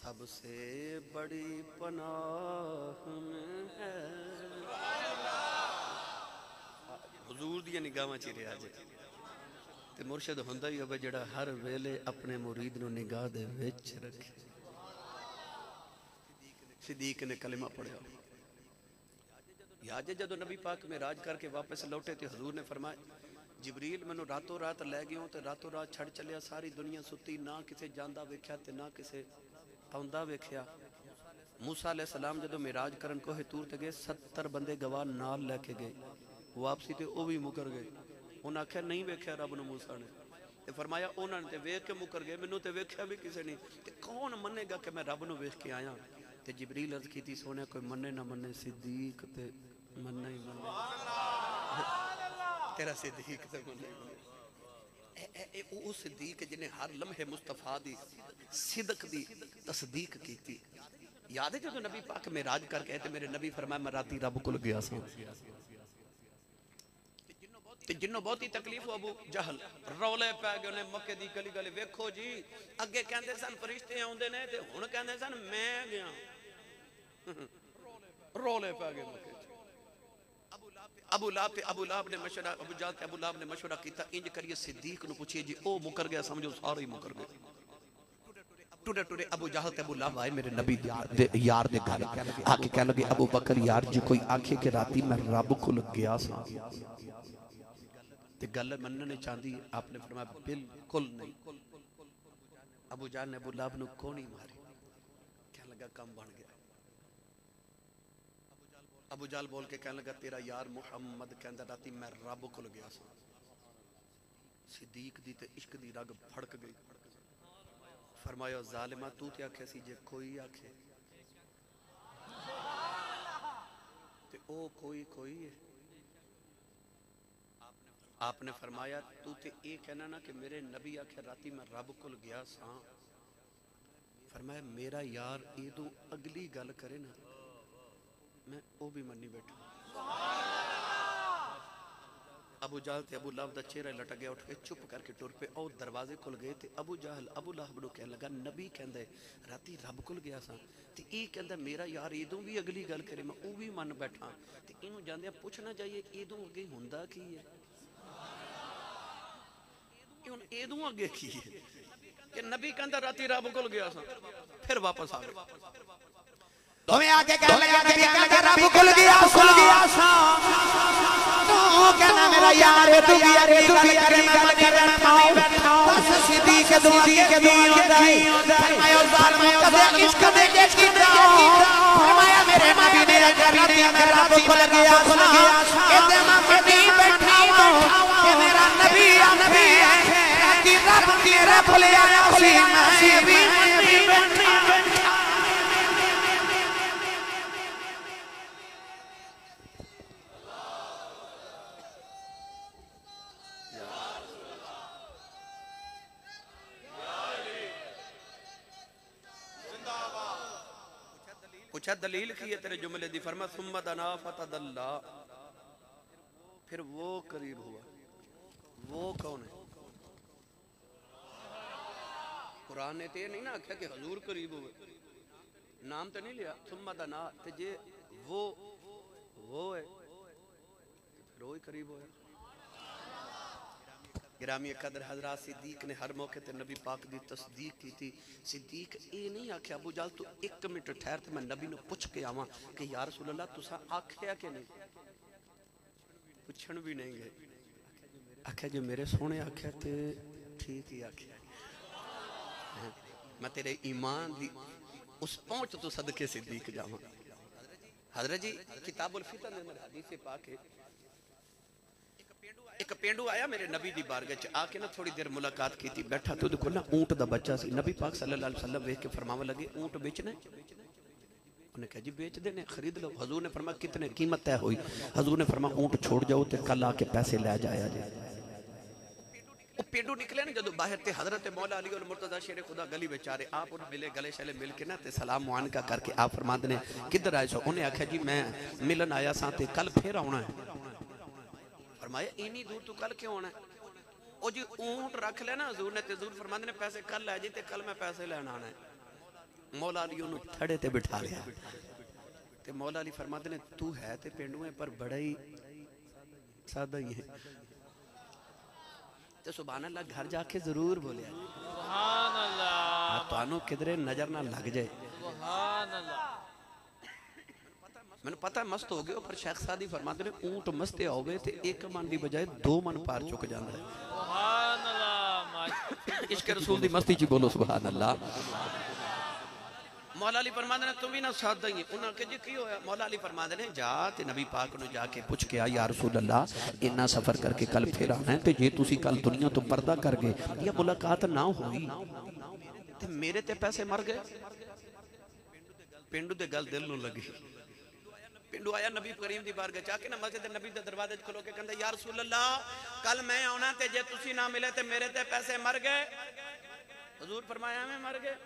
सबसे बड़ी पनाह में है ਹਜ਼ੂਰ ਦੀਆਂ ਨਿਗਾਹਾਂ 'ਚ ਹੀ ਰਿਹਾ ਜੇ ਤੇ ਮੁਰਸ਼ਿਦ ਹੁੰਦਾ ਹੀ ਹੋਵੇ ਜਿਹੜਾ ਹਰ ਵੇਲੇ ਆਪਣੇ ਮੁਰੀਦ ਨੂੰ ਨਿਗਾਹ ਦੇ ਵਿੱਚ ਰੱਖੇ ਸਿੱਦੀਕ ਨੇ ਕਲਮਾ ਪੜਿਆ ਯਾਦ ਹੈ ਜਦੋਂ ਨਬੀ ਪਾਕ ਮੇਰਾਜ ਕਰਕੇ ਵਾਪਸ ਲੌਟੇ ਤੇ ਹਜ਼ੂਰ ਨੇ ਫਰਮਾਇਆ ਜਿਬਰੀਲ ਮੈਨੂੰ ਰਾਤੋਂ ਰਾਤ ਲੈ ਗਿਓ ਤੇ ਰਾਤੋਂ ਰਾਤ ਛੱਡ ਚੱਲਿਆ ਸਾਰੀ ਦੁਨੀਆ ਸੁੱਤੀ ਨਾ ਕਿਸੇ ਜਾਂਦਾ ਵੇਖਿਆ ਤੇ ਨਾ ਕਿਸੇ ਆਉਂਦਾ ਵੇਖਿਆ ਮੂਸਾ ਅਲੈਹ ਸਲਾਮ ਜਦੋਂ ਮੇਰਾਜ ਕਰਨ ਕੋਹੇ ਤੂਰ ਤੇ ਗਏ 70 ਬੰਦੇ ਗਵਾਹ ਨਾਲ ਲੈ ਕੇ ਗਏ ਵਾਪਸੀ ਤੇ ਉਹ ਵੀ ਮੁਕਰ ਗਏ ਉਹਨਾਂ ਆਖਿਆ ਨਹੀਂ ਵੇਖਿਆ ਰੱਬ ਨੂੰ ਮੂਸਾ ਨੇ ਤੇ ਫਰਮਾਇਆ ਉਹਨਾਂ ਨੇ ਤੇ ਵੇਖ ਕੇ ਮੁਕਰ ਗਏ ਮੈਨੂੰ ਤੇ ਵੇਖਿਆ ਵੀ ਕਿਸੇ ਨੇ ਤੇ ਕੌਣ ਮੰਨੇਗਾ ਕਿ ਮੈਂ ਰੱਬ ਨੂੰ ਵੇਖ ਕੇ ਆਇਆ ਤੇ ਜਿਬਰੀਲ ਅਰਜ਼ ਕੀਤੀ ਸੋਹਣਿਆ ਕੋਈ ਮੰਨੇ ਨਾ ਮੰਨੇ ਸਿੱਦੀਕ ਤੇ ਮੰਨਾ ਹੀ ਮੰਨੇ ਤੇਰਾ ਸਿੱਦੀਕ ਤੇ ਮੰਨੇ ਉਹ ਸਿੱਦੀਕ ਜਿਹਨੇ ਹਰ ਲਮਹੇ ਮੁਸਤਫਾ ਦੀ ਸਿਦਕ ਦੀ ਤਸਦੀਕ ਕੀਤੀ ਯਾਦ ਹੈ ਜਦੋਂ ਨਬੀ ਪਾਕ ਮੇਰਾਜ ਕਰਕੇ ਆਏ ਤੇ ਮੇਰੇ ਨਬੀ ਫਰਮਾਇਆ ਮੈਂ ਰਾਤੀ ਰੱਬ ਕੋਲ ਗਿਆ ਸਾਂ ਤੇ ਜਿੰਨੂੰ ਬਹੁਤੀ ਤਕਲੀਫ ਹੋ ਅਬੂ ਜਹਲ ਰੌਲੇ ਪੈ ਗਏ ਉਹਨੇ ਮੱਕੇ ਦੀ ਗਲੀ ਗਲੀ ਵੇਖੋ ਜੀ ਅੱਗੇ ਕਹਿੰਦੇ ਸਨ ਫਰਿਸ਼ਤੇ ਆਉਂਦੇ ਨੇ ਤੇ ਹੁਣ ਕਹਿੰਦੇ ਸਨ ਮੈਂ ਗਿਆ ਰੌਲੇ ਪੈ ਗਏ ਮੱਕੇ अबू लाब ते ने मशवरा, अबू जाल ते अबू ने मशवरा किया इंज करिए सिद्दीक नु पूछिए जी ओ मुकर गया, समझो सारे ही मुकर गए टुरे टुरे अबू जहल ते अबू लाब आए मेरे नबी दे, यार दे घर। आके कह लगे, अबू बकर, यार जी कोई आखे के राती मैं रब को लग गया सा। ते गल मनने चांदी, आपने फरमाया, बिल्कुल नहीं। अबू जान ने अबू लाब नु कोनी मारी। क्या लगा, काम बन गया। ਅਬੂ ਜਾਲ ਬੋਲ ਕੇ ਕਹਿਣ ਲੱਗਾ ਤੇਰਾ ਯਾਰ ਮੁਹੰਮਦ ਕਹਿੰਦਾ ਰਾਤੀ ਮੈਂ ਰੱਬ ਕੋਲ ਗਿਆ ਸਾਂ ਸਿੱਦੀਕ ਦੀ ਤੇ ਇਸ਼ਕ ਦੀ ਰਗ ਫੜਕ ਗਈ ਫਰਮਾਇਆ ਜ਼ਾਲਿਮਾ ਤੂੰ ਤੇ ਆਖਿਆ ਸੀ ਜੇ ਕੋਈ ਆਖੇ ਤੇ ਉਹ ਕੋਈ ਕੋਈ ਹੈ आपने फरमाया तू ते ये कहना ना कि मेरे नबी आखे राती मैं रब कोल गया सां फरमाया मेरा यार ये तो अगली गल करे ना मैं वो भी मन्नी बैठा अबू जहल ते अबू लहब दा चेहरा लट गया उठ के चुप करके टुर पे और दरवाजे खुल गए ते अबू जहल अबू लहब नु कहन लगा नबी कहंदे राती रब कोल गया सा ते ई कहंदा मेरा यार इदों भी अगली गल करे मैं ਉਹ ਵੀ ਮੰਨ ਬੈਠਾ ਤੇ ਇਹਨੂੰ ਜਾਂਦਿਆਂ ਪੁੱਛਣਾ ਚਾਹੀਏ ਇਦੋਂ ਅੱਗੇ ਹੁੰਦਾ ਕੀ ਹੈ ਇਹ ਹੁਣ ਇਦੋਂ ਅੱਗੇ ਕੀ ਹੈ ਕਿ ਨਬੀ ਕਹਿੰਦਾ ਰਾਤੀ ਰੱਬ ਕੋਲ ਗਿਆ ਸਾਂ ਫਿਰ ਵਾਪਸ ਆ ਗਿਆ तुम्हें आके कह लगा नबी कहता रब खुल गया खुल गया तू कहना मेरा यार तू भी अरे तू भी अरे मैं मन कर बैठा बस सीधी के दुआ के दुआ होता है फरमाया जालिम कदे इश्क दे के की फरमाया मेरे नबी ने कभी नहीं मेरा रब खुल गया खुल गया कहते मैं नहीं बैठा हूँ कि मेरा नबी नबी है। कि रब तेरा खुल आया खुल मैं भी नहीं बैठा पूछा, दलील की है तेरे जुमले दी? फरमा सुम्मत अना फतदल्ला। फिर वो करीब हुआ। वो कौन है? कुरान ने ते नहीं ना आख्या कि हजूर करीब हुए। नाम तो नहीं लिया। सुम्मत अना ते जे वो वो है फिर वो ही करीब होया। गिरामी कदर हज़रत सिद्दीक ने हर मौके ते नबी पाक दी तस्दीक की थी सिद्दीक ये नहीं आख्या, अबू जाल तू एक मिनट ठहर ते मैं नबी पुछ के आवां कि या रसूल तुसा आख्या कि नहीं? पुछण भी नहीं गए। आख्या, जो मेरे सोने आख्या ते ठीक ही आख्या। मैं तेरे ईमान दी उस पहुँच तो सदके सिद्दीक जावां। हज़रत जी, किताबुल फितन हदीस पाक एक पेंडू आया मेरे नबी दी बारगह च, आके ना थोड़ी देर मुलाकात की थी बैठा तो देखो ना, ऊँट दा बच्चा सी, नबी पाक सल्लल्लाहु अलैहि वसल्लम वेख के फरमावे लगे, ऊँट बेचना? उन्हें कहा, जी, बेच देने, खरीद लो। हजूर ने फरमा कितने, कीमत तय हुई। हजूर ने फरमा ऊँट छोड़ जाओ ते कल आके पैसे ले जाया जे। पेंडू निकले ना जो बाहर ते हज़रत मौला अली और मुर्तजा शेर खुदा गली बेचारे आप उन मिले, गले शले मिल के ना ते सलाम मुआन का करके आप फरमाते ने, किधर आए सो? उन्हें आख्या, जी, मैं मिलन आया सा ते कल फिर आना है। फरमाया इन्नी दूर तू कल क्यों आना है? जी ऊँट रख लेना हजूर ने तो हजूर फरमाते ने पैसे कल लै जी कल मैं पैसे लैन आना है। मौला अली थड़े ते बिठा लिया। ते मौला अली फरमाते ने तू है तो पेंडू है पर बड़ा ही सादा ही है। सुबह घर जाके ज़रूर बोलिया। तो किधरे नज़र ना लग जाए। मैंने पता मस्त हो गए पर शेख सादी फरमाते ने ऊँट मस्ते हो गए एक मन की बजाय दो मन पार चुक जाता है। इश्क रसूल की मस्ती च बोलो सुबह अल्लाह। मुलाकात ना हुई। मेरे पैसे मर गए। पिंडू दिल लगी ਪਿੰਡੂ ਆਇਆ ਨਬੀ ਕਰੀਮ ਦੀ ਬਾਰਗਾਹ ਚ ਆ ਕੇ ਨਾ ਮਸਜਿਦ ਨਬੀ ਦੇ ਦਰਵਾਜ਼ੇ 'ਚ ਖਲੋ ਕੇ ਕਹਿੰਦਾ ਯਾ ਰਸੂਲ ਅੱਲਾ ਕੱਲ ਮੈਂ ਆਉਣਾ ਤੇ ਜੇ ਤੁਸੀਂ ਨਾ ਮਿਲੇ ਤੇ ਮੇਰੇ ਤੇ ਪੈਸੇ ਮਰ ਗਏ ਹਜ਼ੂਰ ਫਰਮਾਇਆ ਮੈਂ ਮਰ ਗਏ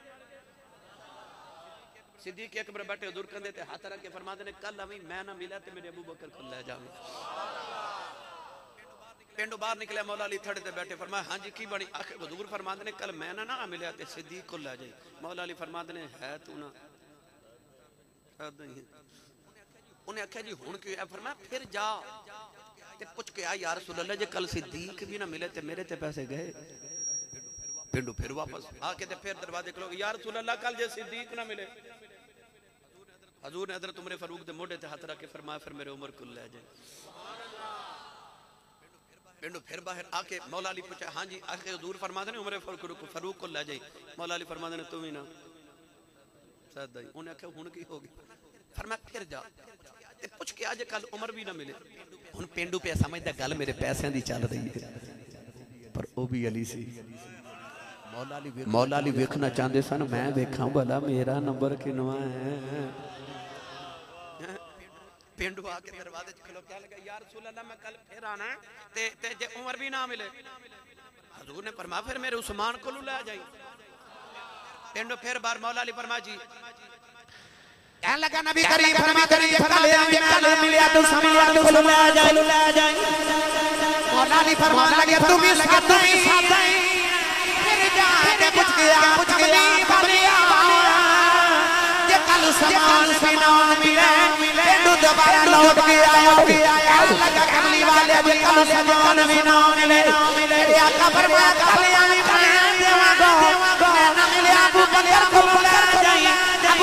सिद्दीक अकबर बैठे हजूर कंधे ते हाथ रख के फरमाते ने कल अभी मैं ना मिला ते मेरे अबू बकर को ले जावे पिंडो बाहर निकले मौला अली थड़े ते बैठे फरमाया हां जी की बनी आखिर हजूर फरमाते ने कल मैं ना ना मिला ते सिद्दीक को ले जाई मौला अली फरमाते ने है तू ना ऐदा ही है। उन्हें आख्या जी हुन क्यों है फरमाया, फिर जा। पुछ के आ यार जे कल सिद्दीक भी ना मिले मेरे ते पैसे गए। पिंडू फिर वापस आके फिर दरवाजे यार कल जे सिद्दीक ना मिले। हजूर ने फारूक ते हाथ रख के फरमाया, फिर मेरे उमर को ले जाए फिर बाहर आके मौला पूछा हाँ जी आके हजूर फरमाते ने उमर फारूक को को ले जाए मौला अली फरमाते ने, तू भी ना। सादा ही उन्हें आख्या की हो गई फरमाया, फिर जा। ਤੇ ਪੁੱਛ ਕੇ ਅੱਜ ਕੱਲ ਉਮਰ ਵੀ ਨਾ ਮਿਲੇ ਹੁਣ ਪਿੰਡੂ ਪਿਆ ਸਮਝਦਾ ਗੱਲ ਮੇਰੇ ਪੈਸਿਆਂ ਦੀ ਚੱਲ ਰਹੀ ਹੈ ਪਰ ਉਹ ਵੀ ਅਲੀ ਸੀ ਮੌਲਾ ਅਲੀ ਵੇਖਣਾ ਚਾਹੁੰਦੇ ਸਨ ਮੈਂ ਵੇਖਾਂ ਭਲਾ ਮੇਰਾ ਨੰਬਰ ਕਿੰਨਾ ਹੈ ਪਿੰਡੂ ਆ ਕੇ ਦਰਵਾਜ਼ੇ 'ਚ ਖਲੋ ਕੇ ਲਗਾ ਯਾਰ ਰਸੂਲ ਅੱਲਾ ਮੈਂ ਕੱਲ ਫੇਰ ਆਣਾ ਤੇ ਤੇ ਜੇ ਉਮਰ ਵੀ ਨਾ ਮਿਲੇ ਹਜ਼ੂਰ ਨੇ ਫਰਮਾਇਆ ਫਿਰ ਮੇਰੇ ਉਸਮਾਨ ਕੋਲੋਂ ਲੈ ਜਾਈ ਪਿੰਡੋਂ ਫੇਰ ਬਾਰ ਮੌਲਾ ਅਲੀ ਫਰਮਾਇਆ ਜੀ कहने लगा नबी करीम फरमाते हैं ये कल आवे कल मिलिया तो मिलिया तो ले जाए ले जाए मौला अली फरमान लगे तुम ही साथ ही फिर जाके पूछ गया पूछ गया बलिया जे कल समान बिना मिले तेनू दोबारा लौट के आया लगा कमली वाले जे कल समान बिना मिले मेरे आका फरमाया कलिया में बना देवांगा मैं ना मिले अबू बकर को बुला जाई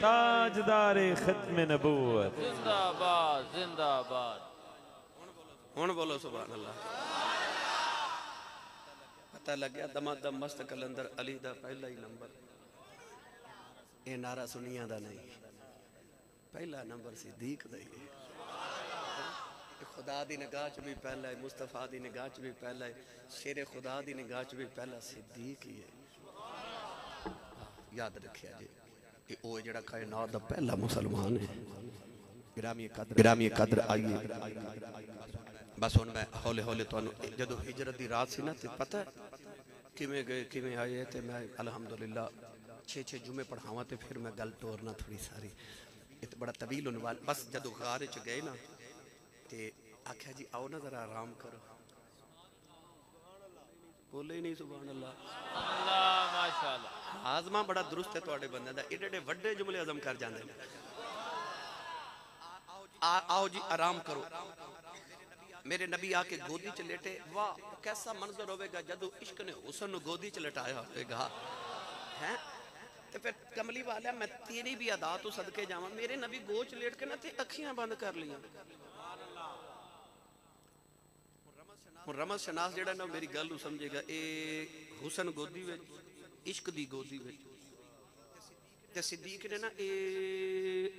ताजदारे खत्म नबूत जिंदाबाद जिंदाबाद। हूँ बोलो सुबह अल्लाह पता लग गया दमा दम मस्त कलंदर अली का पहला ही नंबर। ये नारा सुनिया का नहीं। पहला नंबर सिद्दीक का ही। खुदा की निगाह च भी पहला है मुस्तफ़ा की निगाह च भी पहला है शेर खुदा की निगाह च भी पहला सिद्दीक ही है। याद रखिया जी। कि वह जरा कायनात का पहला मुसलमान है। ग्रामी कदर। ग्रामी कदर आइए। बस हूँ मैं हौले हौले तो जो हिजरत की रात से ना तो पता किमें गए किमें आए तो मैं अलहमदुल्ला छे छे जुमे पढ़ावा तो फिर मैं गल तोड़ना थोड़ी सारी। ये बड़ा तवील अनुवाद बस जो गारे च गए ना तो आख्या जी आओ ना जरा आराम करो। ਬੋਲੇ ਹੀ ਨਹੀਂ ਸੁਭਾਨ ਅੱਲਾ अल्लाह माशाल्लाह ਆਜ਼ਮਾ ਬੜਾ ਦਰੁਸਤ ਹੈ ਤੁਹਾਡੇ ਬੰਦੇ ਦਾ ਏਡੇ ਏਡੇ ਵੱਡੇ ਜੁਮਲੇ ਅਜ਼ਮ ਕਰ ਜਾਂਦੇ ਨੇ ਆ- ਆਓ ਜੀ ਆਰਾਮ ਕਰੋ ਮੇਰੇ ਨਬੀ ਆ ਕੇ ਗੋਦੀ ਚ ਲੇਟੇ ਵਾਹ ਕੈਸਾ ਮੰਜ਼ਰ ਹੋਵੇਗਾ ਜਦੋਂ ਇਸ਼ਕ ਨੇ ਹੁਸਨ ਨੂੰ ਗੋਦੀ ਚ ਲਟਾਇਆ ਹੋਵੇਗਾ ਹੈ ਤੇ ਫਿਰ ਕਮਲੀ ਵਾਲਿਆ ਮੈਂ ਤੇਰੀ ਵੀ ਅਦਾ ਤੋਂ ਸਦਕੇ ਜਾਵਾਂ ਮੇਰੇ ਨਬੀ ਗੋਚ ਲੇਟ ਕੇ ਨਾ ਤੇ ਅੱਖੀਆਂ ਹੁਣ ਰਮਜ਼ ਸ਼ਨਾਸ ਜਿਹੜਾ ਨਾ ਮੇਰੀ ਗੱਲ ਨੂੰ ਸਮਝੇਗਾ ਇਹ ਹੁਸਨ ਗੋਦੀ ਵਿੱਚ ਇਸ਼ਕ ਦੀ ਗੋਦੀ ਵਿੱਚ ਤੇ ਸਿੱਦੀਕ ਨੇ ਨਾ ਇਹ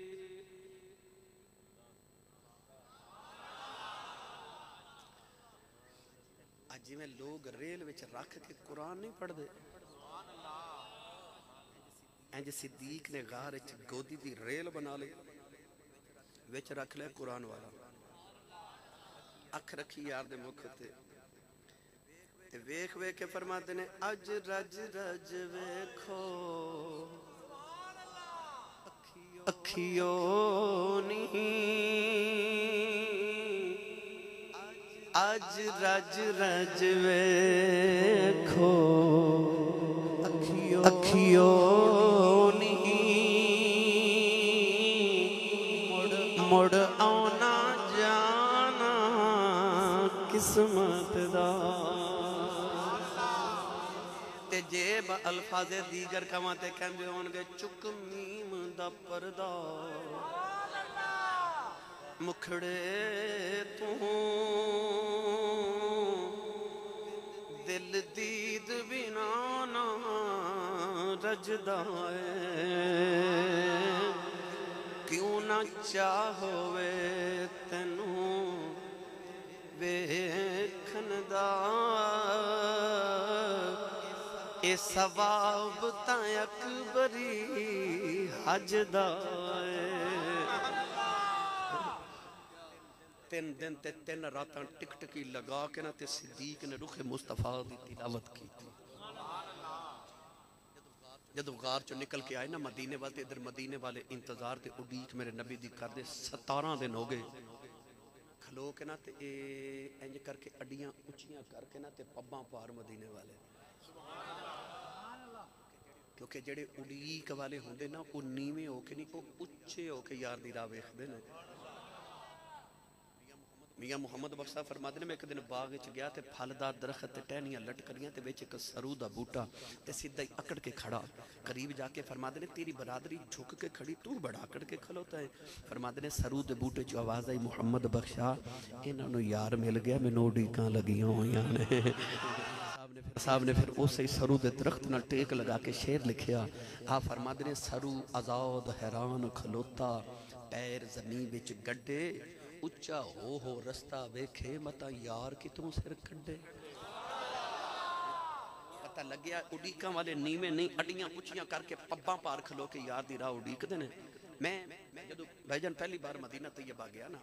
ਅੱਜ ਜਿਵੇਂ ਲੋਕ ਰੇਲ ਵਿੱਚ ਰੱਖ ਕੇ ਕੁਰਾਨ ਨਹੀਂ ਪੜ੍ਹਦੇ ਇੰਜ ਸਿੱਦੀਕ ਨੇ ਗਾਰ ਵਿੱਚ ਗੋਦੀ ਦੀ ਰੇਲ ਬਣਾ ਲਈ ਵਿੱਚ ਰੱਖ ਲਿਆ ਕੁਰਾਨ ਵਾਲਾ अख रखी यार दे मुख ते। वेख वेख के फरमाते ने, अज रज रज वेखो, अखियो नहीं अज रज रज वेखो, अखियो अखियो नहीं मुड़ मुड़ ਤੇ ਜੇ ਅਲਫਾਜ਼ੇ ਦੀਗਰ ਕਵਾਂ ਤੇ ਕਹਿੰਦੇ ਹੋਣਗੇ, ਚੁੱਕ ਮੀਮ ਦਾ ਪਰਦਾ। ਮੁਖੜੇ ਤੂੰ ਦਿਲ ਦੀਦ ਬਿਨਾ ਨਾ ਰਜਦਾ ਏ। ਕਿਉਂ ਨਾ ਚਾਹੋਵੇ ਤੈਨੂੰ ਵੇਖਣ ਦਾ सवाब तकबरी हजद तीन दिन ते तीन रात टिकटकी लगा के ना ते सिद्दीक ने रुखे मुस्तफ़ा की तिलावत की। जो गार चो निकल के आए ना मदीने वाले, इधर मदीने वाले इंतज़ार से उडीक मेरे नबी दी कर दे सतारा दिन हो गए। खलो के ना ते इंज करके अडिया उचिया करके ना ते पब्बा पार मदीने वाले। ਕਿਉਂਕਿ ਜਿਹੜੇ ਉਡੀਕ ਵਾਲੇ ਹੁੰਦੇ ਨਾ ਉਹ ਨੀਵੇਂ ਹੋ ਕੇ ਨਹੀਂ ਉਹ ਉੱਚੇ ਹੋ ਕੇ ਯਾਰ ਦੀ ਰਾਹ ਵੇਖਦੇ ਨੇ ਮੀਆਂ ਮੁਹੰਮਦ ਬਖਸ਼ਾ ਫਰਮਾਦੇ ਨੇ ਮੈਂ ਇੱਕ ਦਿਨ ਬਾਗ ਵਿੱਚ ਗਿਆ ਤੇ ਫਲਦਾਰ ਦਰਖਤ ਤੇ ਟਹਿਣੀਆਂ ਲਟਕਰੀਆਂ ਤੇ ਵਿੱਚ ਇੱਕ ਸਰੂ ਦਾ ਬੂਟਾ ਤੇ ਸਿੱਧਾ ਹੀ ਅਕੜ ਕੇ ਖੜਾ ਕਰੀਬ ਜਾ ਕੇ ਫਰਮਾਦੇ ਨੇ ਤੇਰੀ ਬਰਾਦਰੀ ਝੁਕ ਕੇ ਖੜੀ ਤੂੰ ਬੜਾ ਅਕੜ ਕੇ ਖਲੋਤਾ ਹੈ ਫਰਮਾਦੇ ਨੇ ਸਰੂ ਦੇ ਬੂਟੇ 'ਚ ਆਵਾਜ਼ ਆਈ ਮੁਹੰਮਦ ਬਖਸ਼ਾ ਇਹਨਾਂ ਨੂੰ ਯਾਰ ਮਿਲ ਗਿਆ ਮੈਨੂੰ ਉਡੀਕਾਂ साहब ने फिर उस सरू के दरख्त न टेक लगा के शेर लिखिया। आ हाँ, फरमाद ने सरू आज़ाद हैरान खलोता, पैर जमी बिच गड्ढे, उच्चा हो हो रस्ता वेखे, मता यार कितों सिर कडे पता लग्या, उडीका वाले नीवे नहीं, अडिया उचिया करके पब्बा पार खलो के यार दी राह उडीकते हैं ਖਲੋ ਕੇ ਯਾਰ ਦੀ ਰਾਹ ਉਡੀਕਦੇ ਨੇ ਮੈਂ ਜਦੋਂ ਭਾਈਜਾਨ ਪਹਿਲੀ ਵਾਰ ਮਦੀਨਾ ਤੈਯਬਾ ਗਿਆ ਨਾ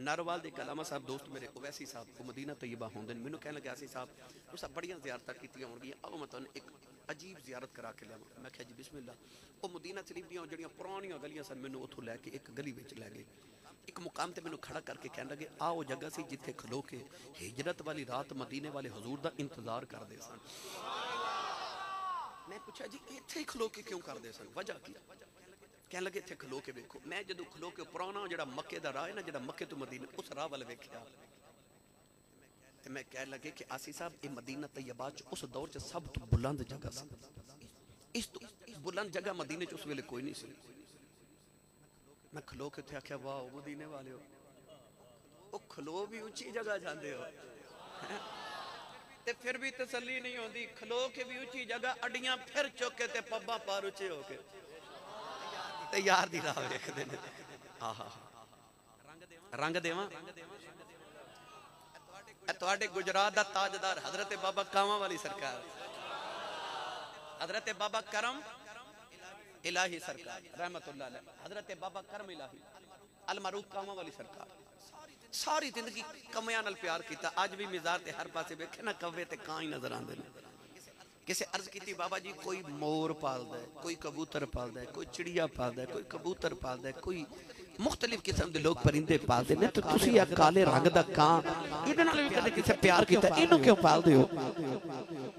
ਨਰਵਾਲ ਦੇ ਕਲਾਮਾ ਸਾਹਿਬ ਦੋਸਤ ਮੇਰੇ ਓਵੈਸੀ ਸਾਹਿਬ ਉਹ ਮਦੀਨਾ ਤੈਯਬਾ ਹੁੰਦੇ ਨੇ ਮੈਨੂੰ ਕਹਿਣ ਲੱਗਾ ਸੀ ਸਾਹਿਬ ਉਹ ਸਭ ਬੜੀਆਂ ਜ਼ਿਆਰਤਾਂ ਕੀਤੀਆਂ ਹੋਣਗੀਆਂ ਆਓ ਮੈਂ ਤੁਹਾਨੂੰ ਇੱਕ ਅਜੀਬ ਜ਼ਿਆਰਤ ਕਰਾ ਕੇ ਲਿਆਵਾਂ ਮੈਂ ਕਿਹਾ ਜੀ ਬਿਸਮਿਲ੍ਲਾ ਉਹ ਮਦੀਨਾ ਸ਼ਰੀਫ ਦੀਆਂ ਜਿਹੜੀਆਂ ਪੁਰਾਣੀਆਂ ਗਲੀਆਂ ਸਨ ਮੈਨੂੰ ਉੱਥੋਂ ਲੈ ਕੇ ਇੱਕ ਗਲੀ ਵਿੱਚ ਲੈ ਗਏ ਇੱਕ ਮੁਕਾਮ ਤੇ ਮੈਨੂੰ ਖੜਾ ਕਰਕੇ ਕਹਿਣ ਲੱਗੇ ਆ ਉਹ ਜਗ੍ਹਾ ਸੀ ਜਿੱਥੇ ਖਲੋ ਕੇ ਹਿਜਰਤ ਵਾਲੀ ਰਾਤ ਮਦੀਨੇ ਵਾਲੇ ਹਜ਼ੂਰ ਦਾ ਇੰਤਜ਼ਾਰ ਕਰਦੇ ਸਨ ਮੈਂ ਪੁੱਛਿਆ ਜੀ ਇੱਥੇ ਹੀ ਖਲੋ ਕੇ ਕਿਉਂ ਕਰਦੇ ਸਨ ਵਜ੍ਹਾ ਕੀ ਕਹਿਣ ਲੱਗੇ ਇੱਥੇ ਖਲੋ ਕੇ ਵੇਖੋ ਮੈਂ ਜਦੋਂ ਖਲੋ ਕੇ ਪੁਰਾਣਾ ਜਿਹੜਾ ਮੱਕੇ ਦਾ ਰਾਹ ਹੈ ਨਾ ਜਿਹੜਾ ਮੱਕੇ ਤੋਂ ਮਦੀਨਾ ਉਸ ਰਾਹ ਵੱਲ ਵੇਖਿਆ ਤੇ ਮੈਂ ਕਹਿਣ ਲੱਗੇ ਕਿ ਆਸੀ ਸਾਹਿਬ ਇਹ ਮਦੀਨਾ ਤੈਯਬਾ ਚ ਉਸ ਦੌਰ ਚ ਸਭ ਤੋਂ ਬੁਲੰਦ ਜਗ੍ਹਾ ਸੀ ਇਸ ਤੋਂ ਬੁਲੰਦ ਜਗ੍ਹਾ ਮਦੀਨੇ ਚ ਉਸ ਵੇਲੇ ਕੋਈ ਨਹੀਂ ਸੀ ਮੈਂ ਖਲੋ ਕੇ ਉੱਥੇ ਆਖਿਆ ਵਾਹ ਮਦੀਨੇ ਵਾਲਿਓ ਉਹ ਖਲੋ ਵੀ ਉੱਚੀ ਜਗ੍ਹਾ ਜਾਂਦੇ ਹੋ ਹੈਂ? ਤੇ ਫਿਰ ਵੀ ਤਸੱਲੀ ਨਹੀਂ ਹੁੰਦੀ ਖਲੋ ਕੇ ਵੀ ਉੱਚੀ ਜਗ੍ਹਾ ਅੱਡੀਆਂ ਫਿਰ ਚੁੱਕ ਕੇ ਤੇ ਪੱਬਾਂ ਪਾਰ ਉੱਚੇ ਹੋ ਕੇ ਤੇ ਯਾਰ ਦੀ ਰਾਹ ਵੇਖਦੇ ਨੇ ਆਹਾ ਰੰਗ ਦੇਵਾਂ ਇਹ ਤੁਹਾਡੇ ਗੁਜਰਾਤ ਦਾ ਤਾਜਦਾਰ ਹਜ਼ਰਤ ਬਾਬਾ ਕਾਵਾਂ ਵਾਲੀ ਸਰਕਾਰ हजरत बाबा करम इलाही सरकार रहमतुल्लाह अलैह हजरत बाबा करम इलाही अलमरूफ कामा वाली सरकार ਸਾਰੀ ਜ਼ਿੰਦਗੀ ਕਮਿਆਂ ਨਾਲ ਪਿਆਰ ਕੀਤਾ ਅੱਜ ਵੀ ਮਿਜ਼ਾਰ ਤੇ ਹਰ ਪਾਸੇ ਵੇਖੇ ਨਾ ਕਵੇ ਤੇ ਕਾਂ ਹੀ ਨਜ਼ਰ ਆਉਂਦੇ ਨੇ ਕਿਸੇ ਅਰਜ਼ ਕੀਤੀ ਬਾਬਾ ਜੀ ਕੋਈ ਮੋਰ ਪਾਲਦਾ ਹੈ ਕੋਈ ਕਬੂਤਰ ਪਾਲਦਾ ਹੈ ਕੋਈ ਚਿੜੀਆ ਪਾਲਦਾ ਹੈ ਕੋਈ ਕਬੂਤਰ ਪਾਲਦਾ ਹੈ ਕੋਈ ਮੁxtਲਿਫ ਕਿਸਮ ਦੇ ਲੋਕ ਪਰਿੰਦੇ ਪਾਲਦੇ ਨੇ ਤੇ ਤੁਸੀਂ ਇਹ ਕਾਲੇ ਰੰਗ ਦਾ ਕਾਂ ਇਹਦੇ ਨਾਲ ਵੀ ਕਦੇ ਕਿਸੇ ਪਿਆਰ ਕੀਤਾ ਇਹਨੂੰ ਕਿਉਂ ਪਾਲਦੇ ਹੋ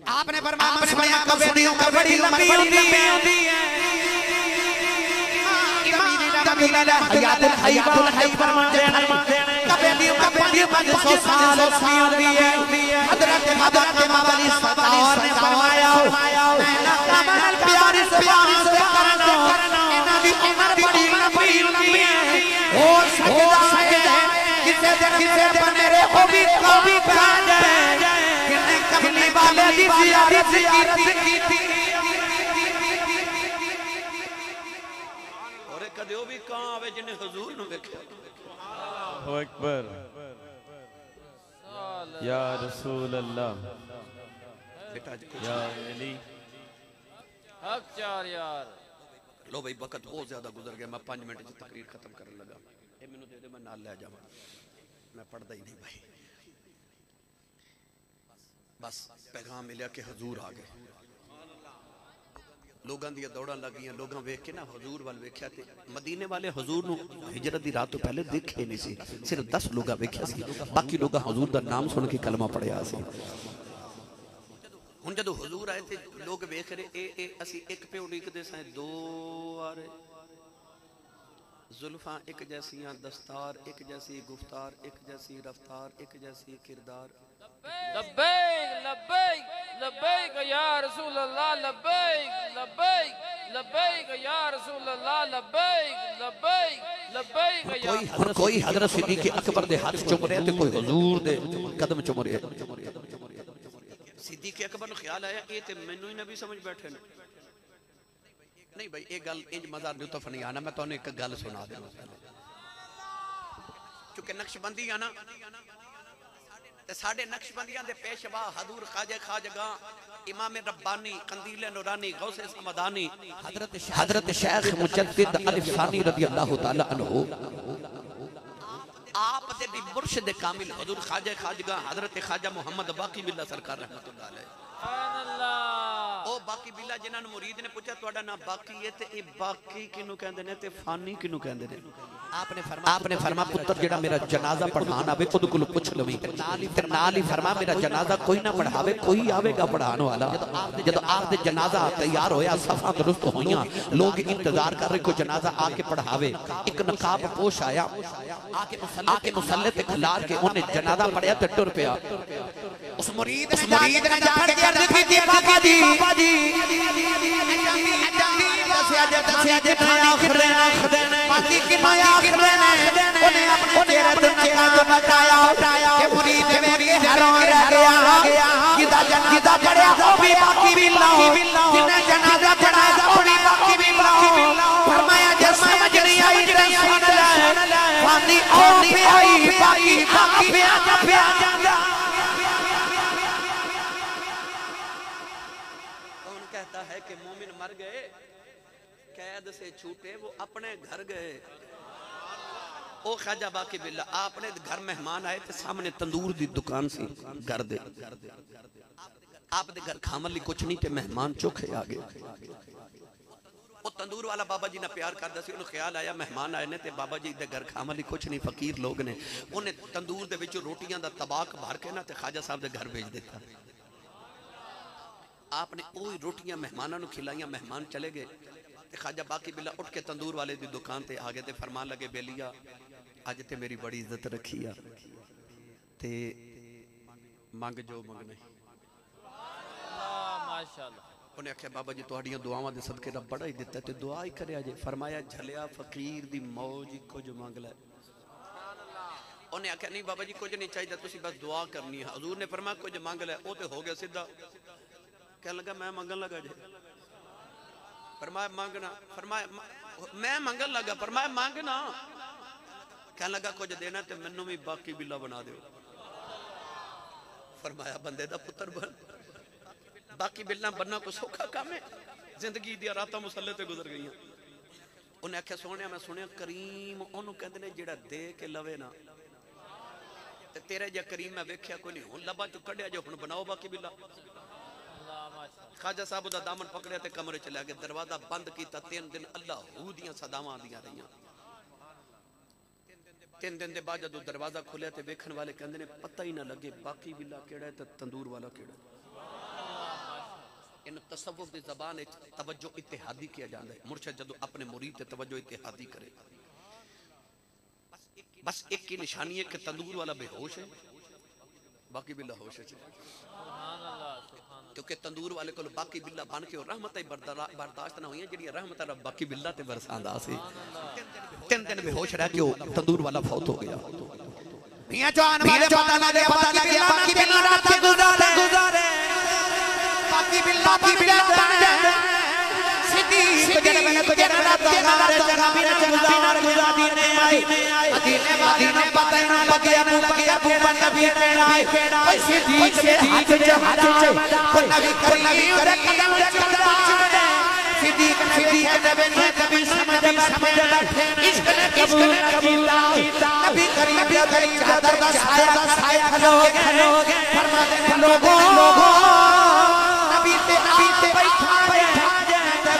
आपने फरमाया सुनिया कबे दी उम्र बड़ी लंबी होती है हयातुल हयातुल हय फरमाते हैं कबे दी उम्र बड़ी 500 साल लंबी होती है हज़रत हज़रत मौलावी सरकार ने फरमाया मैं कमल प्यारी जबान से करना इन्हां दी उम्र बड़ी लंबी लंबी है हो सकदा है किसे दिन किसे दिन मेरे हो भी कभी खा जाए किन्ने कमली वाले दी जियारत की ਔਰ ਕਦੇ ਉਹ ਵੀ ਕਾਂ ਆਵੇ ਜਿਹਨੇ ਹਜ਼ੂਰ ਨੂੰ ਵੇਖਿਆ अल्लाहु अकबर या रसूल अल्लाह ਬੇਟਾ ਜੀ या अली हक चार यार ਲੋ ਬਈ ਵਕਤ ਬਹੁਤ ਜ਼ਿਆਦਾ ਗੁਜ਼ਰ ਗਿਆ ਮੈਂ 5 ਮਿੰਟ ਚ ਤਕਰੀਰ ਖਤਮ ਕਰਨ ਲੱਗਾ ਇਹ ਮੈਨੂੰ ਦੇ ਦੇ ਮੈਂ ਨਾਲ ਲੈ ਜਾਵਾਂ ਮੈਂ ਪੜਦਾ ਹੀ ਨਹੀਂ ਭਾਈ ਬਸ ਪੈਗਾਮ ਮਿਲਿਆ ਕਿ ਹਜ਼ੂਰ ਆ ਗਏ लोगों दौड़ा लग गई लोगों ना हजूर वाल वेख्या मदीने वाले हजूर हिजरत की रात तो पहले देखे नहीं सी, सिर्फ़ दस लोग वेख्या बाकी लोग हजूर का नाम सुन के कलमा पढ़िया हूँ जो हजूर आए थे, लोग वेख रहे एक प्यो उड़ीकते सै जुल्फा एक जैसियाँ दस्तार, एक जैसी गुफ्तार, एक जैसी रफ्तार, एक जैसी किरदार। लब्बैक लब्बैक लब्बैक या रसूल अल्लाह लब्बैक लब्बैक लब्बैक या रसूल अल्लाह लब्बैक लब्बैक लब्बैक कोई कोई हज़रत सिद्दीक अकबर दे हाथ चुम रहे ते तो कोई हुजूर दे कदम चुम रहे सिद्दीक अकबर नु ख्याल आया ए ते मेनू ही नबी समझ बैठे ने। नहीं भाई ये गल इंज मजार दे तो फनी आना मैं तन्नू एक गल सुना देना। क्योंकि नक्शबंदी आना ਤੇ ਸਾਡੇ ਨਕਸ਼ਬੰਦੀਆਂ ਦੇ ਪੇਸ਼ਵਾ ਹਜ਼ੂਰ ਖਾਜੇ ਖਾਜਗਾ इमाम रब्बानी कंदील नूरानी गौसे समदानी हजरत हजरत शेख मुजद्दिद अलिफ सानी रजी अल्लाह तआला अन्हु आप दे भी मुर्शिद कामिल हजूर खाजा खाजगा हजरत खाजा मोहम्मद बाकी बिल्ला सरकार रहमतुल्लाह अलैह सुभान अल्लाह ਉਹ ਬਾਕੀ ਬਿੱਲਾ ਜਿਨ੍ਹਾਂ ਨੂੰ ਮੁਰੀਦ ਨੇ ਪੁੱਛਿਆ ਤੁਹਾਡਾ ਨਾਮ ਬਾਕੀ ਹੈ ਤੇ ਇਹ ਬਾਕੀ ਕਿਹਨੂੰ ਕਹਿੰਦੇ ਨੇ ਤੇ ਫਾਨੀ ਕਿਹਨੂੰ ਕਹਿੰਦੇ ਨੇ ਆਪਨੇ ਫਰਮਾ ਆਪਨੇ ਫਰਮਾ ਪੁੱਤਰ ਜਿਹੜਾ ਮੇਰਾ ਜਨਾਜ਼ਾ ਪੜਾਉਣ ਆਵੇ ਉਹਦੇ ਕੋਲ ਪੁੱਛ ਲਵੀਂ ਤੇ ਨਾਲ ਹੀ ਫਰਮਾ ਮੇਰਾ ਜਨਾਜ਼ਾ ਕੋਈ ਨਾ ਪੜਾਵੇ ਕੋਈ ਆਵੇਗਾ ਪੜਾਉਣ ਵਾਲਾ ਜਦੋਂ ਆਪ ਦੇ ਜਨਾਜ਼ਾ ਤਿਆਰ ਹੋਇਆ ਸਫਾ ਦਰੁਸਤ ਹੋਈਆਂ ਲੋਕ ਇੰਤਜ਼ਾਰ ਕਰ ਰਹੇ ਕੋਈ ਜਨਾਜ਼ਾ ਆ ਕੇ ਪੜਾਵੇ ਇੱਕ ਨਕਾਬ ਪੋਸ਼ ਆਇਆ ਆ ਕੇ ਆ ਕੇ ਮੁਸੱਲੇ ਤੇ ਖਿਲਾਰ ਕੇ ਉਹਨੇ ਜਨਾਜ਼ਾ ਪੜਿਆ ਤੇ ਟੁਰ ਪਿਆ ਉਸ ਮੁਰੀਦ उस मुरीद ने जाके की थी बाबा जी बाबा जी दसिया जे दसिया जे मैं आखिर ने बाकी कि मैं आखिर ने उन्हें अपने चेहरे ते नकाब बचाया कि मुरीद मेरी हैरान रह गया किदा जनाजा पढ़या वो भी बाकी भी लाओ जिन्हें जनाजा पढ़ाया अपनी बाकी भी लाओ फरमाया जे समझ नहीं आई ते सुन ले फानी ओ पे आई बाकी बाकी कैद से छूटे वो अपने घर गए ਉਹ ਖਾਜਾ ਬਾਕੀ ਬਿੱਲਾ ਆਪਣੇ ਘਰ ਮਹਿਮਾਨ ਆਏ ਤੇ ਸਾਹਮਣੇ ਤੰਦੂਰ ਦੀ ਦੁਕਾਨ ਸੀ ਘਰ ਦੇ ਆਪ ਦੇ ਘਰ ਖਾਣ ਲਈ ਕੁਝ ਨਹੀਂ ਤੇ ਮਹਿਮਾਨ ਚੋਖੇ ਆ ਗਏ ਉਹ ਤੰਦੂਰ ਵਾਲਾ ਬਾਬਾ ਜੀ ਨਾਲ ਪਿਆਰ ਕਰਦਾ ਸੀ ਉਹਨੂੰ ਖਿਆਲ ਆਇਆ ਮਹਿਮਾਨ ਆਏ ਨੇ ਤੇ ਬਾਬਾ ਜੀ ਦੇ ਘਰ ਖਾਣ ਲਈ ਕੁਝ ਨਹੀਂ ਫਕੀਰ ਲੋਕ ਨੇ ਉਹਨੇ ਤੰਦੂਰ ਦੇ ਵਿੱਚ ਰੋਟੀਆਂ ਦਾ ਤਬਾਕ ਭਰ ਕੇ ਨਾ ਤੇ ਖਾਜਾ ਸਾਹਿਬ ਦੇ ਘਰ ਭੇਜ ਦਿੱਤਾ आपने वही रोटियां मेहमानों ਨੂੰ ਖਿਲਾਈਆਂ ਮਹਿਮਾਨ ਚਲੇ ਗਏ खाजा बाकी बिल्ला उठ के तंदूर वाले की दुकान से आ गए थे फरमान लगे बेलिया अज ते मेरी बड़ी इज़्ज़त रखी ते मंग जो मंगने। उन्हें आख्या बाबा जी थोड़िया दुआवा सदके का बड़ा ही दिता तो दुआ ही करे जे फरमाया झलिया फकीर की मौज ही कुछ मंग लै। उन्हें आख्या नहीं बाबा जी कुछ नहीं चाहिए तुम बस दुआ करनी है। हजूर ने फरमाया कुछ मंग लै वो तो हो गया सीधा। कह लगा मैं मंगन लगा जी। फरमाया, मांगना। फरमाया, मैं मंगन लगा, फरमाया, मांगना। कह लगा, कुछ देना तो मैनू भी बाकी बिल्ला बना दो फरमाया, बंदे का पुत्र बन। बाकी बिल्ला बनना कोई सौखा काम है? ज़िंदगी दात मुसले से गुजर गई उन्हें आख्या सोने मैं सुने करीम ओनू कहते हैं दे के लवे ना। तेरे जहा करीम मैं वेख्या कोई नहीं हूँ लबा चो कड़िया जो हूँ बनाओ बाकी बिल्ला। ਖਾਜਾ ਸਾਹਿਬ ਦਾ ਦਾਮਨ ਪਕੜਿਆ ਤੇ ਕਮਰੇ ਚ ਲੈ ਕੇ ਦਰਵਾਜ਼ਾ ਬੰਦ ਕੀਤਾ ਤਿੰਨ ਦਿਨ ਅੱਲਾਹ ਹੂ ਦੀਆਂ ਸਦਾਵਾਂ ਆਉਂਦੀਆਂ ਰਹੀਆਂ ਤਿੰਨ ਦਿਨ ਦੇ ਬਾਅਦ ਜਦੋਂ ਦਰਵਾਜ਼ਾ ਖੁੱਲਿਆ ਤੇ ਵੇਖਣ ਵਾਲੇ ਕਹਿੰਦੇ ਨੇ ਪਤਾ ਹੀ ਨਾ ਲੱਗੇ ਬਾਕੀ ਬਿੱਲਾ ਕਿਹੜਾ ਹੈ ਤੇ ਤੰਦੂਰ ਵਾਲਾ ਕਿਹੜਾ ਹੈ। ਇਹਨੂੰ ਤਸਵੁਫ ਦੀ ਜ਼ਬਾਨ ਵਿੱਚ ਤਵੱਜੋ ਇਤਿਹਾਦੀ ਕਿਹਾ ਜਾਂਦਾ ਹੈ ਮੁਰਸ਼ਦ ਜਦੋਂ ਆਪਣੇ ਮੁਰੀਦ ਤੇ ਤਵੱਜੋ ਇਤਿਹਾਦੀ ਕਰੇ ਬਸ ਇੱਕ ਹੀ ਨਿਸ਼ਾਨੀ ਹੈ ਕਿ ਤੰਦੂਰ ਵਾਲਾ ਬੇਹੋਸ਼ ਹੈ ਬਾਕੀ ਬਿੱਲਾ क्योंकि तंदूर वाले को बाकी बिल्ला बन के रहमत बर्दाश्त ना हुई जी रहमत बाकी बिल्ला ते बरसांदा तीन दिन बेहोश रह के तंदूर वाला फौत हो गया। बाकी बिल्ला बाकी बिल्ला बाकी बिल्ला लगे लोगों नबी ते नबी ते बैठा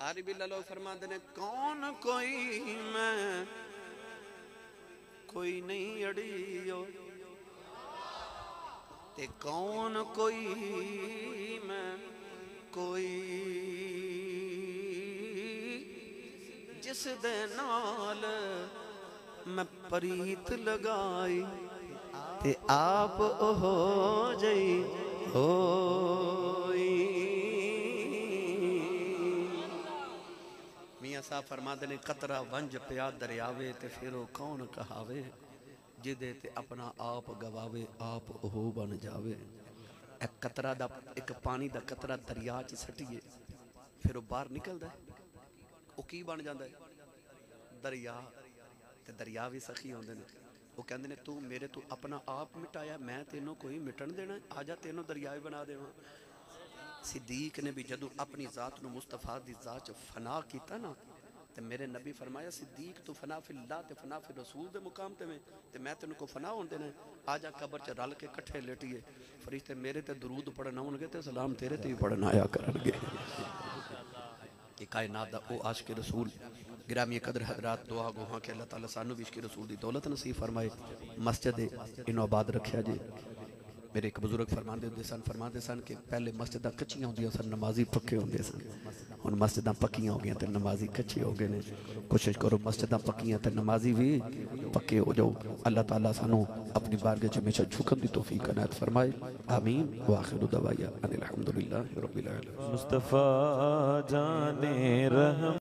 ਆਰੀ ਬਿੱਲਾ ਫਰਮਾਉਂਦੇ ਨੇ, ਕੌਣ ਕੋਈ ਮੈਂ? ਕੋਈ ਨਹੀਂ ਅੜੀਓ। ਤੇ ਕੌਣ ਕੋਈ ਮੈਂ? ਕੋਈ ਜਿਸ ਦੇ ਨਾਲ ਮੈਂ ਪ੍ਰੀਤ ਲਗਾਈ ਤੇ ਆਪ ਉਹ ਜਈ मियाँ साहब फरमाते ने, कतरा वंज पिया दरियावे ते फिर कौन कहावे? जिदे ते अपना आप गवावे, आप हो बन जावे। एक कतरा दा एक पानी का कतरा दरिया च सटिए फिर बहर बाहर निकलता है की बन जाता है दरिया। दरिया भी सखी आते हैं ਉਹ ਕਹਿੰਦੇ ਨੇ ਤੂੰ ਮੇਰੇ ਤੋਂ ਆਪਣਾ ਆਪ ਮਿਟਾਇਆ ਮੈਂ ਤੈਨੂੰ ਕੋਈ ਮਿਟਣ ਦੇਣਾ ਹੈ? ਆ ਜਾ ਤੈਨੂੰ ਦਰਿਆ ਵੀ ਬਣਾ ਦੇਵਾਂ ਸਿੱਦੀਕ ਨੇ ਵੀ ਜਦੋਂ ਆਪਣੀ ਜ਼ਾਤ ਨੂੰ ਮੁਸਤਫਾ ਦੀ ਜ਼ਾਤ ਚ ਫਨਾ ਕੀਤਾ ਨਾ ਤੇ ਮੇਰੇ ਨਬੀ ਫਰਮਾਇਆ ਸਿੱਦੀਕ ਤੂੰ ਫਨਾ ਫਿਲਲਾ ਤੇ ਫਨਾ ਫਿਰ ਰਸੂਲ ਦੇ ਮੁਕਾਮ ਤੇ ਵੇਂ ਤੇ ਮੈਂ ਤੈਨੂੰ ਕੋ ਫਨਾ ਹੋਣ ਦੇਣਾ ਹੈ। ਆ ਜਾ ਕਬਰ ਚ ਰਲ ਕੇ ਇਕੱਠੇ ਲੇਟੀਏ ਫਰਿਸ਼ਤੇ ਮੇਰੇ ਤੇ ਦਰੂਦ ਪੜਨ ਆਉਣਗੇ ਤੇ ਸਲਾਮ ਤੇਰੇ ਤੇ ਵੀ ਪੜਨ ਆਇਆ ਕਰਨਗੇ ਇਹ ਕਾਇਨਾਤ ਦਾ ग्रामी कदर हजरात, दुआ गोहा के अल्लाह ताला सानू भी इश्क रसूल दी दौलत नसीब फरमाए। मस्जिद इनो आबाद रखा जे। मेरे एक बुज़ुर्ग फरमाते होंगे सन फरमाते सन कि पहले मस्जिद कच्चिया होंगे सन, नमाजी पक्के होंगे सन। हूँ मस्जिद पक्किया हो गई तो नमाजी कच्चे हो गए हैं कोशिश करो मस्जिद पक्किया तो नमाजी भी पक्के हो जाओ। अल्लाह ताला सानू अपनी बारगह हमेशा झुकन की तोहफी कनात फरमाए। आमीन। वाखिर दवाया अलहमदुल्ला मुस्तफ़ा जाने रहम